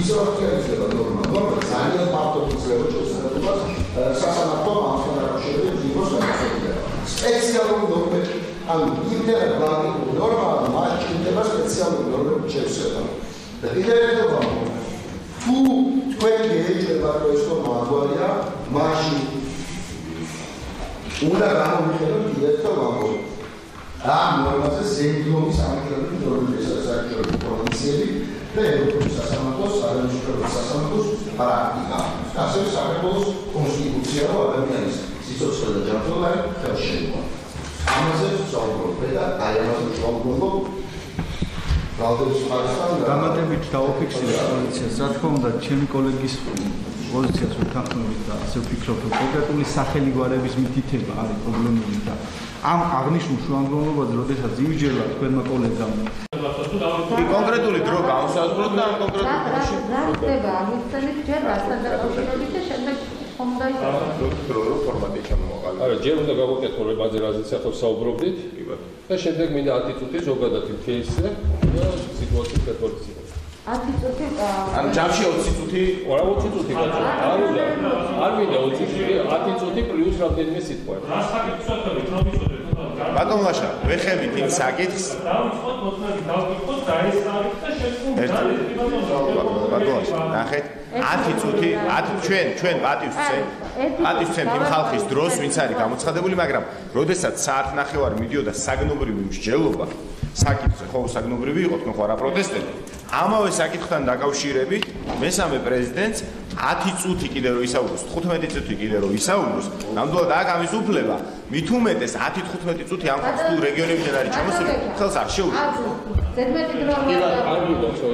ისორთქეცება ნორმა ნორმა ძალიან ფართო იძლევა შესაძლებლობას სასამართლო ამასთან დაკავშირებით იყოს განსხვავება სპეციალური ნორმები ანუ იმდენად განკუთვნილი ნორმა მას ჭირდება სპეციალური ნორმები შესაძლება და კიდევ ერთხელ თუ თქვენ გეჭირება რომ ეს ნორმა აგვარია მაშინ უნდა გამომიხედოთ კიდევ ერთხელ ვამბობ ამ ნორმაზე ზენდლოვის ამხელები ნორმების საერთაშორისო პროვინციები და ევროპის სასამართლოს, საერთაშორისო სასამართლოს პრაქტიკა. ასევე საქართველოს კონსტიტუცია რო ადამიანის სიცოცხლე და ჯანმრთელობა შევა. ამაზე ვსაუბრობ და აი ამაზე ვსაუბრობ ვალდების ხარისხან გამატებით დაუფიქსირე პოზიციას. რა თქმა უნდა, ჩემი კოლეგის პოზიციას ვთანხმებით და ასე ვფიქრობ, რომ კონკრეტული სახელი გვარების მითითება არის პრობლემური და ამ აღნიშნულ შუამდგომლობაზე, როდესაც იმჯერა თქვენმა კოლეგამ კონკრეტული დრო გამოსაზღვროთ და ამ კონკრეტულ დროში რა ხდება? ამიცანით ჯერ რასთან დაკავშირებით და შემდეგ უნდა strukturულ ფორმატში ჩამოვაყალიბოთ. არა, ჯერ უნდა გავუკეთო რებაზე რაზეც ახლა საუბრობდით. კი ბატონო. და შემდეგ მინდა 10 წუთი ზოგადად იმ кейსზე და სიტუაციის გათვალისწინებით. 10 წუთი ანუ ჯამში 20 წუთი, არა 20 წუთი ბატონო. არ უნდა. არ მინდა 20 წუთი, 10 წუთი პლუს რამდენიმე სიტყვა. რა საკითხსათო ჩამოვიწოდეთ. ბატონ ლაშა, ვეხებით იმ საკითხს. დავიწყოთ მოწმეები, დავიწყოთ დაესწავლეთ და შემდგომ დაესწავლეთ. ლაშა, ნახეთ 10 წუთი, 10 ჩვენ ჩვენ პატივს ვცემ. პატივს ვცემ იმ ხალხის დროს, ვინც არის გამოცხადებული, მაგრამ როდესაც საათ ნახევარი მიდიოდა საგნობრივი მსჯელობა, საკითხზე ხო საგნობრივი იყო თქვენ ხო არა პროტესტები. ამავე საკითხთან დაკავშირებით მესამე პრეზიდენტს 10 წუთი კიდე რომ ისაუბროს, 15 წუთი კიდე რომ ისაუბროს, ნამდვილად აქ ამის უფლება, მით უმეტეს 10-15 წუთი ამ ხალხს თუ რეგიონებიდან არის ჩამოსული, ხელს არ შეუძლია. ზედმეტი დრო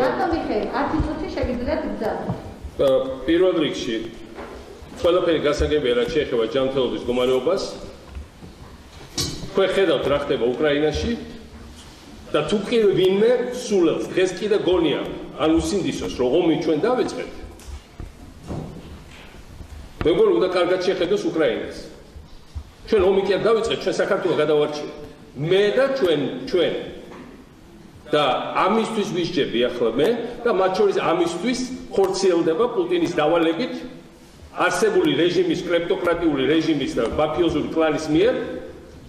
რატომ მიხე 10 წუთი შეგიძლიათ გძალოთ? პირველ რიგში ყველაფერი გასაგებია რაც შეეხება ჯანმრთელობის მდგომარეობას. თქვენ ხედავთ რა ხდება უკრაინაში და თუ კი ვინმე სულელს დღეს კიდე გონია ან უსინდისოს რომ ომი ჩვენ დავიწყეთ მეგობრებო უნდა კარგად შეხედოს უკრაინას. ჩვენ ომი კი არ დავიწყეთ, ჩვენ საქართველოს გადავარჩიეთ. მე და ჩვენ ჩვენ და ამისთვის ვისჯები ახლა მე და მათ შორის ამისთვის ხორციელდება პუტინის დავალებით არსებული რეჟიმის, კრეპტოკრატიული რეჟიმის და მაფიოზური კლანის მიერ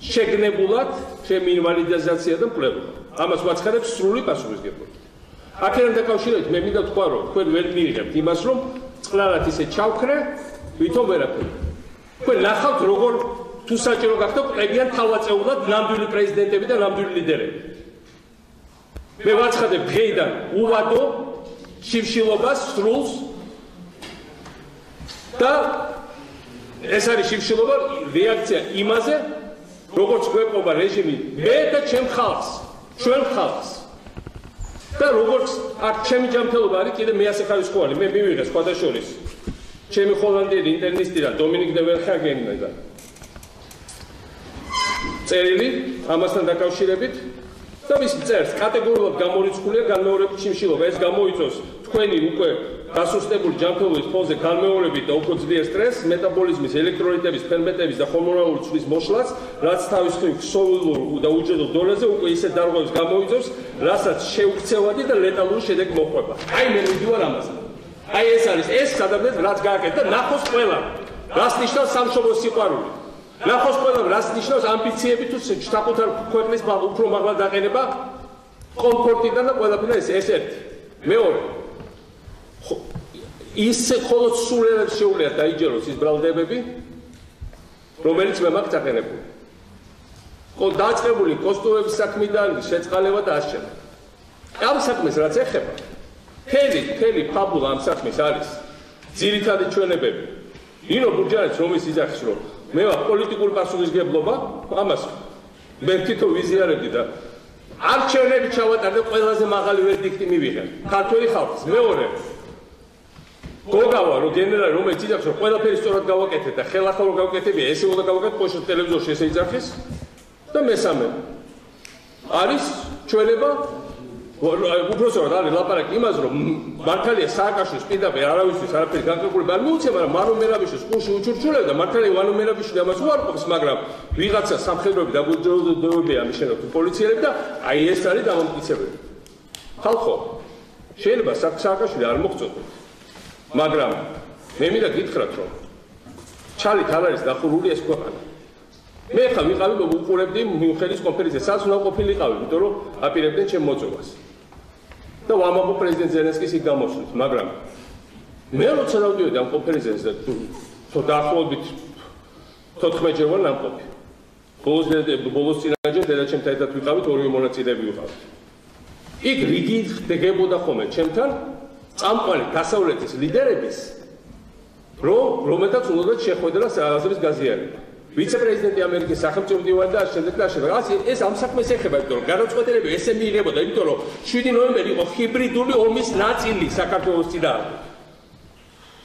შეგნებულად შემინიმალიზაცია და მკვლელობა. ამას ვაცხადებს სრული პასუხისგებლობა. აქედან დაკავშირებით მე მინდა თქვა რომ თქვენ ვერ მიიღებთ იმას რომ წყლარად ისე ჩავქრე, ვითომ ვერაფერი. თქვენ ნახავთ როგორ თუ საჭირო გახდა ყებიან თავაწეულად ნამდვილი პრეზიდენტები და ნამდვილი ლიდერები. მე ვაცხადებ დღეიდან უვადო შიმშილობას სრულს. და ეს არის შიმშილობა რეაქცია იმაზე როგორც გვეყობა რეჟიმი მე და ჩემ ხალხს ჩვენ ხალხს. და როგორც აქ ჩემი ჯანმრთელობა არის კიდე მე ასე ხარისხოვანი მე მივიღე სხვადასხვის ჩემი ჰოლანდიელი ინტერნისტი და დომინიკ დე ვერხაგენი და წერილი ამასთან დაკავშირებით და მის წერს კატეგორიულად გამორიცხულია განმეორებით შიმშილობა. ეს გამოიწვევს თქვენი უკვე გასუსტებული ჯანმრთელობის ფონზე განმეორებით და უფრო ძლიერ სტრესს მეტაბოლიზმის ელექტროლიტების ფერმენტების და ჰორმონალური ცვლის მოშლას რაც თავის მხრივ ქსოვილურ და უჯრედულ დონეზე უკვე ისე დარღვევებს გამოიწვევს რასაც შეუქცევადი და ლეტალური შედეგი მოყვება აი მე მიდივარ ამაზე აი ეს არის ეს სადაც რაც გააკეთა და ნახოს ყველა. რას ნიშნავს სამშობლოს სიყვარული ნახოს ყველა რას ნიშნავს ამბიციები თუ საკუთარ ქვეყნის უფრო მაღლა დაყენება? კომფორტიდან და ყველაფერი ეს ეს ერთი. მეორე. ისე ხოლოდ სულელად შეუძლია დაიჯეროს ის ბრალდებები რომელიც მე მაქვს დაყენებული ყო დაწყებული კოსტუმების საქმიდან შეწყალება და ასჩენა ამ საქმეს რაც ეხება თელი თელი ფაბულა ამ საქმეს არის ძირითადი ჩვენებები. ინო ბურჯანის რომის იძახის რომ მე ვარ პოლიტიკური პასუხისგებლობა ამას მე თვითონ ვიზიარებდი და არჩევნები ჩავატარდა ყველაზე მაღალი ვერდიქტი მივიღე ქართული ხალხის მეორე. გოგავა რომ გენერალი რომელიც იძახს რომ ყველაფერი სწორად გავაკეთეთ და ხელახლა რომ გავაკეთებია ესე უნდა გავაკეთოთ პოშტ ტელევიზორში ესე იძახის და მესამე. არის ჩვენება უბრალოდ არის ლაპარაკი იმას რომ მართალია სააკაშვილის პირდაპირ არავისთვის არაფერი განკარგული არ მიუცია მაგრამ მარო მერაბიშვილს კუში უჩურჩულებს და მართალია ვანო მერაბიშვილი ამას უარყოფს მაგრამ ვიღაცა სამხედროები დაგვიძროებია ამის შენობა პოლიციელები და აი ეს არის დამამტკიცებელი. ხალხო შეიძლება სააკაშვილი არ მოგწოდოთ მაგრამ მე მინდა გითხრათ რომ ჩალით არ არის დახურული ეს ქვეყანა. მე ხა ვიყავი რომ უყურებდი მიუხედის კონფერენციას სადაც უნდა ყოფილიყავი იმიტომ რომ აპირებდნენ ჩემ მოწვევას და ვამაყო პრეზიდენტ ზელენსკის იქ გამოსვლით, მაგრამ მე როცა დავდიოდი ამ კონფერენციაზე და დაახლოებით 14 ჯერ ვარ ნამყოფი. ბოლოს ბოლოს წინაჯერ დედაჩემთან ერთად ვიყავით, ორივე მონაწილეები ვიყავით. იქ რიგი ხდებოდა ხოლმე ჩემთან წამყვანი დასავლეთის ლიდერების რომ რომელთაც უნდა შეხვედრა საზრის გაზიარება. ვიცე-პრეზიდენტი ამერიკის სახელმწიფო მდივანი და შემდეგ და შემდეგ. ასე ეს ამ საქმეს ეხება, იმიტომ რომ გადაწყვეტილები ესე მიიღებოდა, იმიტომ რომ 7 ნოემბერი იყო ჰიბრიდული ომის ნაწილი საქართველოს წინააღმდეგ.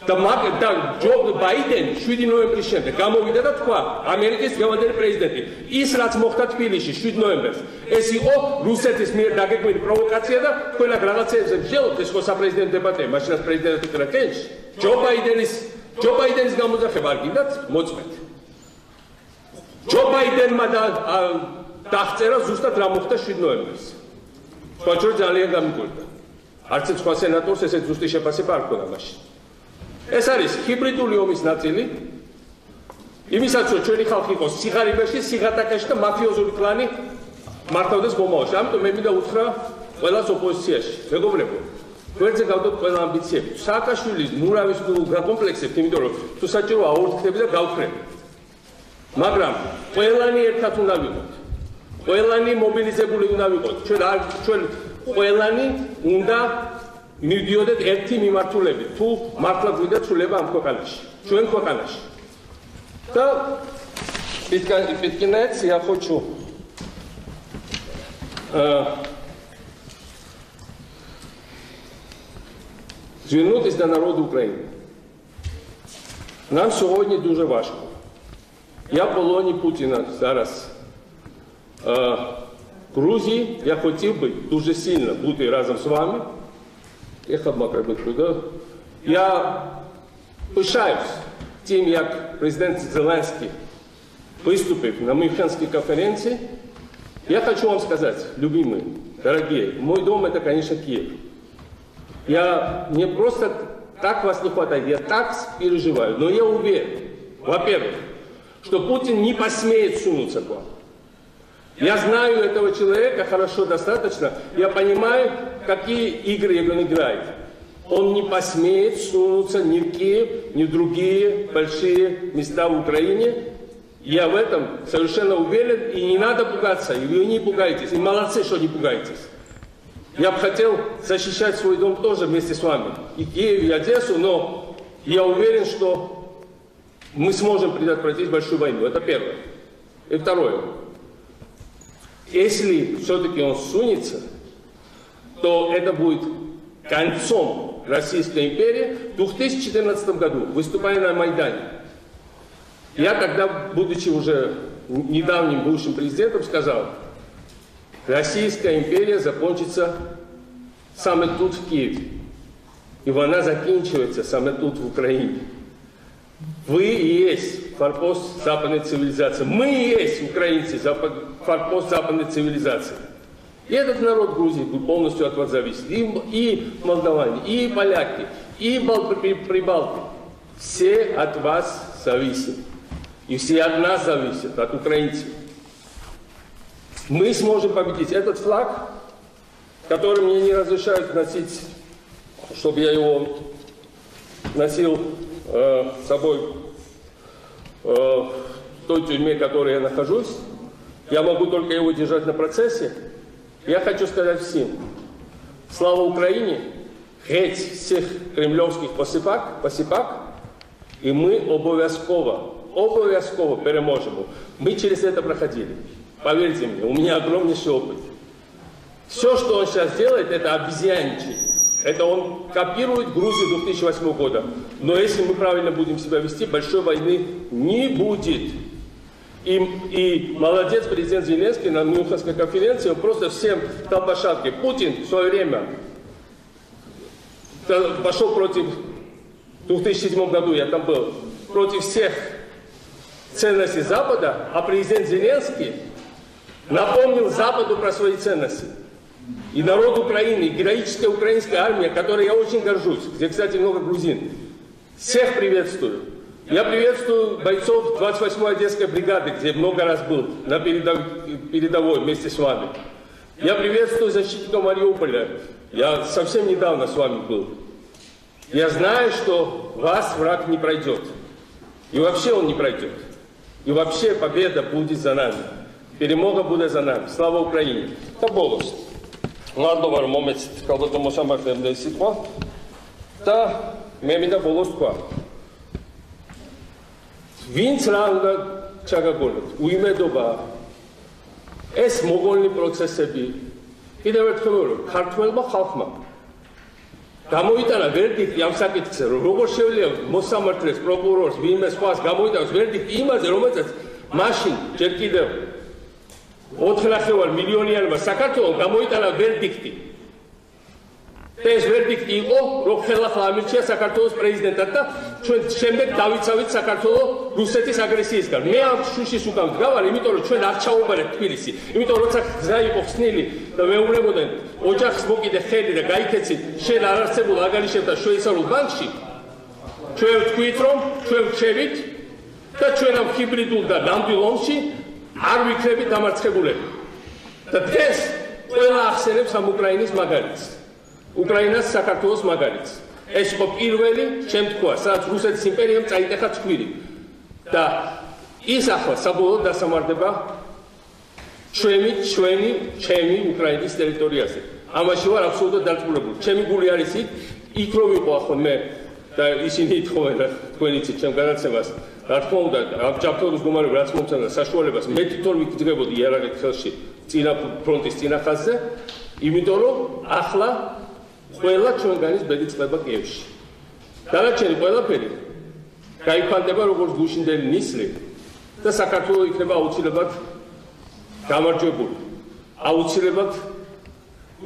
და მაგ და ჯო ბაიდენი 7 ნოემბრის შემდეგ გამოვიდა და თქვა ამერიკის გევანდელი პრეზიდენტი ის რაც მოხდა თბილისში 7 ნოემბერს ეს იყო რუსეთის მიერ დაგეგმილი პროვოკაცია და თქვენ აქ რაღაცეებზე მსჯელობთ ეს ხო საპრეზიდენტო დებატები მაშინაც პრეზიდენტი თქვა კენში ჯო ბაიდენის ჯო ბაიდენის გამოძახება არ გინდათ მოწმეთ ჯო ბაიდენმა და დახწერა ზუსტად რა მოხდა 7 ნოემბერს. თქვა ძალიან გამიკვირდა. არც სხვა სენატორს ესე ზუსტი შეფასება არ ქონდა მაშინ. ეს არის ჰიბრიდული ომის ნაწილი. იმისაც რომ ჩვენი ხალხი იყოს სიღარიბეში, სიღატაკეში და მაფიოზური კლანი მართავდეს მომავალში. ამიტომ მე მინდა უთხრა ყველას ოპოზიციაში. მეგობრებო, გვერდზე გავდოთ ყველა ამბიციები. სააკაშვილის მურავის გაკომპლექსებთ, იმიტომ რომ თუ საჭირო აორთქები და გავხრები. მაგრამ ყველანი ერთად უნდა ვიყოთ. ყველანი მობილიზებული უნდა ვიყოთ. ჩვენ არ ჩვენ ყველანი უნდა მივდიოდეთ ერთი მიმართულებით. თუ მართლა გვიდა ცვლილება ამ ქვეყანაში, ჩვენ ქვეყანაში. და питка питкинец я хочу звернутися до народу України. Нам сьогодні дуже важко. Я в полоні Путіна зараз. Е, Грузії я хотів би дуже сильно бути разом з вами. Я пишаюсь тим, як президент Зеленський выступив на Мюнхенской конференции. Я хочу вам сказать, любимые, дорогие, мой дом это, конечно, Киев. Я не просто так вас не хватает, я так переживаю. Но я уверен, во-первых, что Путин не посмеет сунуться к вам. Я знаю этого человека хорошо достаточно, я понимаю, какие игры он играет. Он не посмеет сунуться ни в Киев, ни в другие большие места в Украине. Я в этом совершенно уверен, и не надо пугаться, и вы не пугаетесь, и молодцы, что не пугаетесь. Я бы хотел защищать свой дом тоже вместе с вами, и Киев, и Одессу, но я уверен, что мы сможем предотвратить большую войну. Это первое. И второе. Если все-таки он сунется, то это будет концом Российской империи в 2014 году, выступая на Майдане. Я тогда, будучи уже недавним бывшим президентом, сказал, Российская империя закончится саме тут, в Киеве. И война заканчивается саме тут, в Украине. Вы и есть форпост западной цивилизации. Мы и есть, украинцы, запад, форпост западной цивилизации. И этот народ Грузии был полностью от вас зависит. И, и молдаване, и поляки, и Бал, прибалты. Все от вас зависят. И все от нас зависят, от украинцев. Мы сможем победить. Этот флаг, который мне не разрешают носить, чтобы я его носил э, собой э, той тюрьме, в которой я нахожусь, я могу только его держать на процессе. Я хочу сказать всем, слава Украине, геть всех кремлевских посипак, посипак, и мы обовязково, обовязково переможем. Мы через это проходили. Поверьте мне, у меня огромнейший опыт. Все, что он сейчас делает, это обезьянничать. Это он копирует Грузию 2008 года. Но если мы правильно будем себя вести, большой войны не будет. И, и молодец президент Зеленский на Мюнхенской конференции, он просто всем дал по шапке. Путин в свое время пошел против, в 2007 году я там был, против всех ценностей Запада, а президент Зеленский напомнил Западу про свои ценности и народ Украины, и героическая украинская армия, которой я очень горжусь, где, кстати, много грузин. Всех приветствую. Я приветствую бойцов 28-й Одесской бригады, где много раз был, на передовой, вместе с вами. Я приветствую защитников Мариуполя. Я совсем недавно с вами был. Я знаю, что вас враг не пройдет. И вообще он не пройдет. И вообще победа будет за нами. Перемога будет за нами. Слава Украине. Та მადლობა რომ მომეცით ქალბატონ მოსამართლემდე სიტყვა და მე მინდა ბოლოს თქვა. ვინც რა უნდა ჩაგაგონოთ? უიმედობა ეს მოგონილი პროცესები. კიდევ ერთხელ ვეუბნები ქართულმა ხალხმა. გამოიტანა ვერდიქტი ამ საკითხზე რომ როგორ შეუძლია მოსამართლეს პროკურორს ვინმე სხვას გამოიტანოს ვერდიქტი იმაზე რომელსაც მაშინ ჯერ კიდევ 4.5 მილიონიანმა საქართველოს გამოიტანა ვერდიქტი. ეს ვერდიქტი იყო, რომ ხელახლა ამირჩია საქართველოს პრეზიდენტად და ჩვენ შემდეგ დავიცავით საქართველოს რუსეთის აგრესიისგან. მე ამ შუშის უკან ვდგავარ, იმიტომ რომ ჩვენ არ ჩაუბარეთ თბილისი. იმიტომ როცა გზა იყო ხსნილი და მეუბნებოდნენ ოჯახს მოკიდე ხელი და გაიქეცით შენ არ არსებულ აგარიშებთან შეისალულ ბანკში. ჩვენ ვთქვით, რომ ჩვენ ვჩევით და ჩვენ ამ ჰიბრიდულ და ნამდვილ ომში არ ვიქნებით დამარცხებულები. და დღეს ყველა ახსენებს ამ უკრაინის მაგალითს. უკრაინას საქართველოს მაგალითს. ეს იყო პირველი შემთხვევა, სადაც რუსეთის იმპერიამ წაიტეხა ცხვირი. და ის ახლა საბოლოოდ დასამარდება ჩვენი ჩვენი ჩემი უკრაინის ტერიტორიაზე. ამაში ვარ აბსოლუტურად დარწმუნებული. ჩემი გული არის იქ, იქ რომ ვიყო ახლა მე და ისინი ითხოვენ და თქვენი ცით ჩემ განაცემას რა თქმა უნდა ამ ჯაფთორის გუმარი რაც მომცემდა საშუალებას მე თვითონ ვიკითხებოდი იარაღით ხელში წინა ფრონტის წინა ხაზზე იმიტომ რომ ახლა ყველა ჩვენგანის ბედი წლება კიევში. დანარჩენი ყველაფერი გაიფანტება როგორც გუშინდელი ნისლი და საქართველოს იქნება აუცილებლად გამარჯვებული. აუცილებლად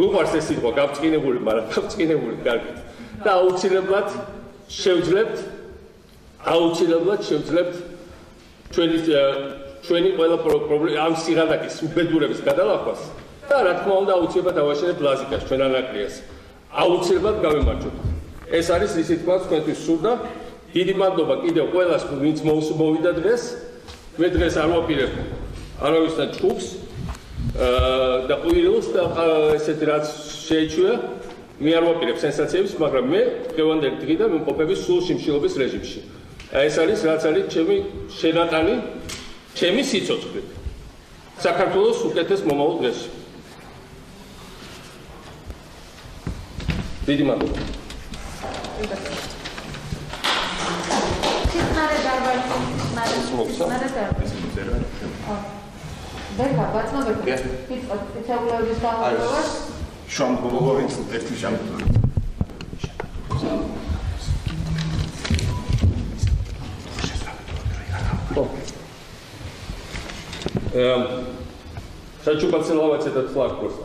უყვარს ეს სიტყვა გავწკინებული მაგრამ გავწკინებული კარგით და აუცილებლად შევძლებთ აუცილებლად შევძლებთ ჩვენი ჩვენი ყველა პრობლემა ამ სიღანაკის უბედურების გადალახვას და რა თქმა უნდა აუცილებლად ავაშენებთ ლაზიკას ჩვენ ანაკლიას აუცილებლად გავემარჯვებთ ეს არის ისი თქვა თქვენთვის სურდა. დიდი მადლობა კიდევ ყველას, ვინც მოვიდა დღეს. მე დღეს არ ვაპირებ არავისთან ჯგუფს. აა და ყვირილს და აა, ესეთ რაც შეეჩვია მე არ ვაპირებ სენსაციებს, მაგრამ მე დღევანდელი დღიდან ვიმყოფები სულ შიმშილობის რეჟიმში. აი ეს არის რაც არის ჩემი შენატანი, ჩემი სიცოცხლე. საქართველოს უკეთეს მომავალ დღეს. დიდი მადლობა. სიხარე დაბალი, მაგრამ მაგრამ ბერკა, ბაცნობერკა. პიცვა, პიცვა გულების გამოყენება. შუამდგომლობა ვიცი ერთი შამდო. хочу поцеловать этот флаг просто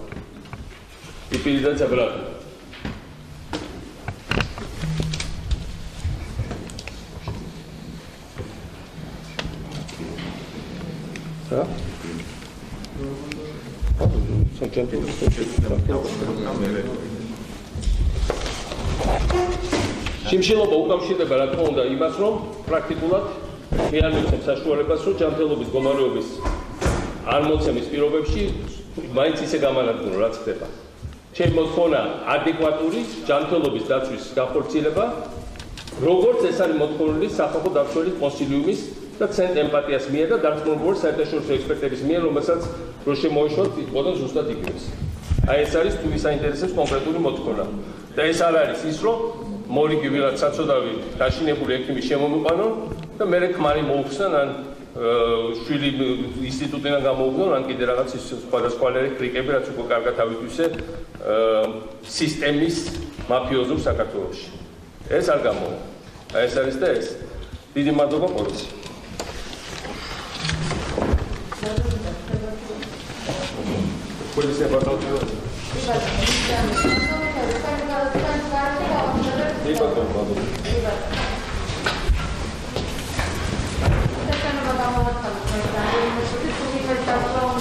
и передать обратно. Да? შიმშილობა უკავშირდება რა თქმა უნდა იმას რომ პრაქტიკულად შეანაცვლებს საშუალებას რომ ჯანმრთელობის მდგომარეობის არ მოცემის პირობებში მაინც ისე გამანადგურო რაც ხდება. ჩემი მოთხოვნა ადეკვატური ჯანმრთელობის დაცვის გახორციელება როგორც ეს არის მოთხოვნილი სახალხო დაცველი კონსილიუმის და ცენტრ ემპათიას მიერ და დარწმუნებული საერთაშორისო ექსპერტების მიერ, რომელსაც რო შემოეშვათ იყოდან ზუსტად იგივეს. აი ეს არის თუ ისაინტერესებს კონკრეტული მოთხოვნა. და ეს არ არის ის, რომ მორიგივი რაც საწოდავი დაშინებული ექიმი შემომიყვანონ და მე რეკმარი მოუხსნან ან შვილი ინსტიტუტიდან გამოუგნონ ან კიდე რაღაც ის სხვადასხვანაირი ტრიკები რაც უკვე კარგად ავიგვისე სისტემის მაფიოზურ საქართველოში. ეს არ გამოვა. აი ეს არის და ეს. დიდი მადლობა პოლიცია. პოლიცია ბატონო. იბა, იბა, იბა, Thank you.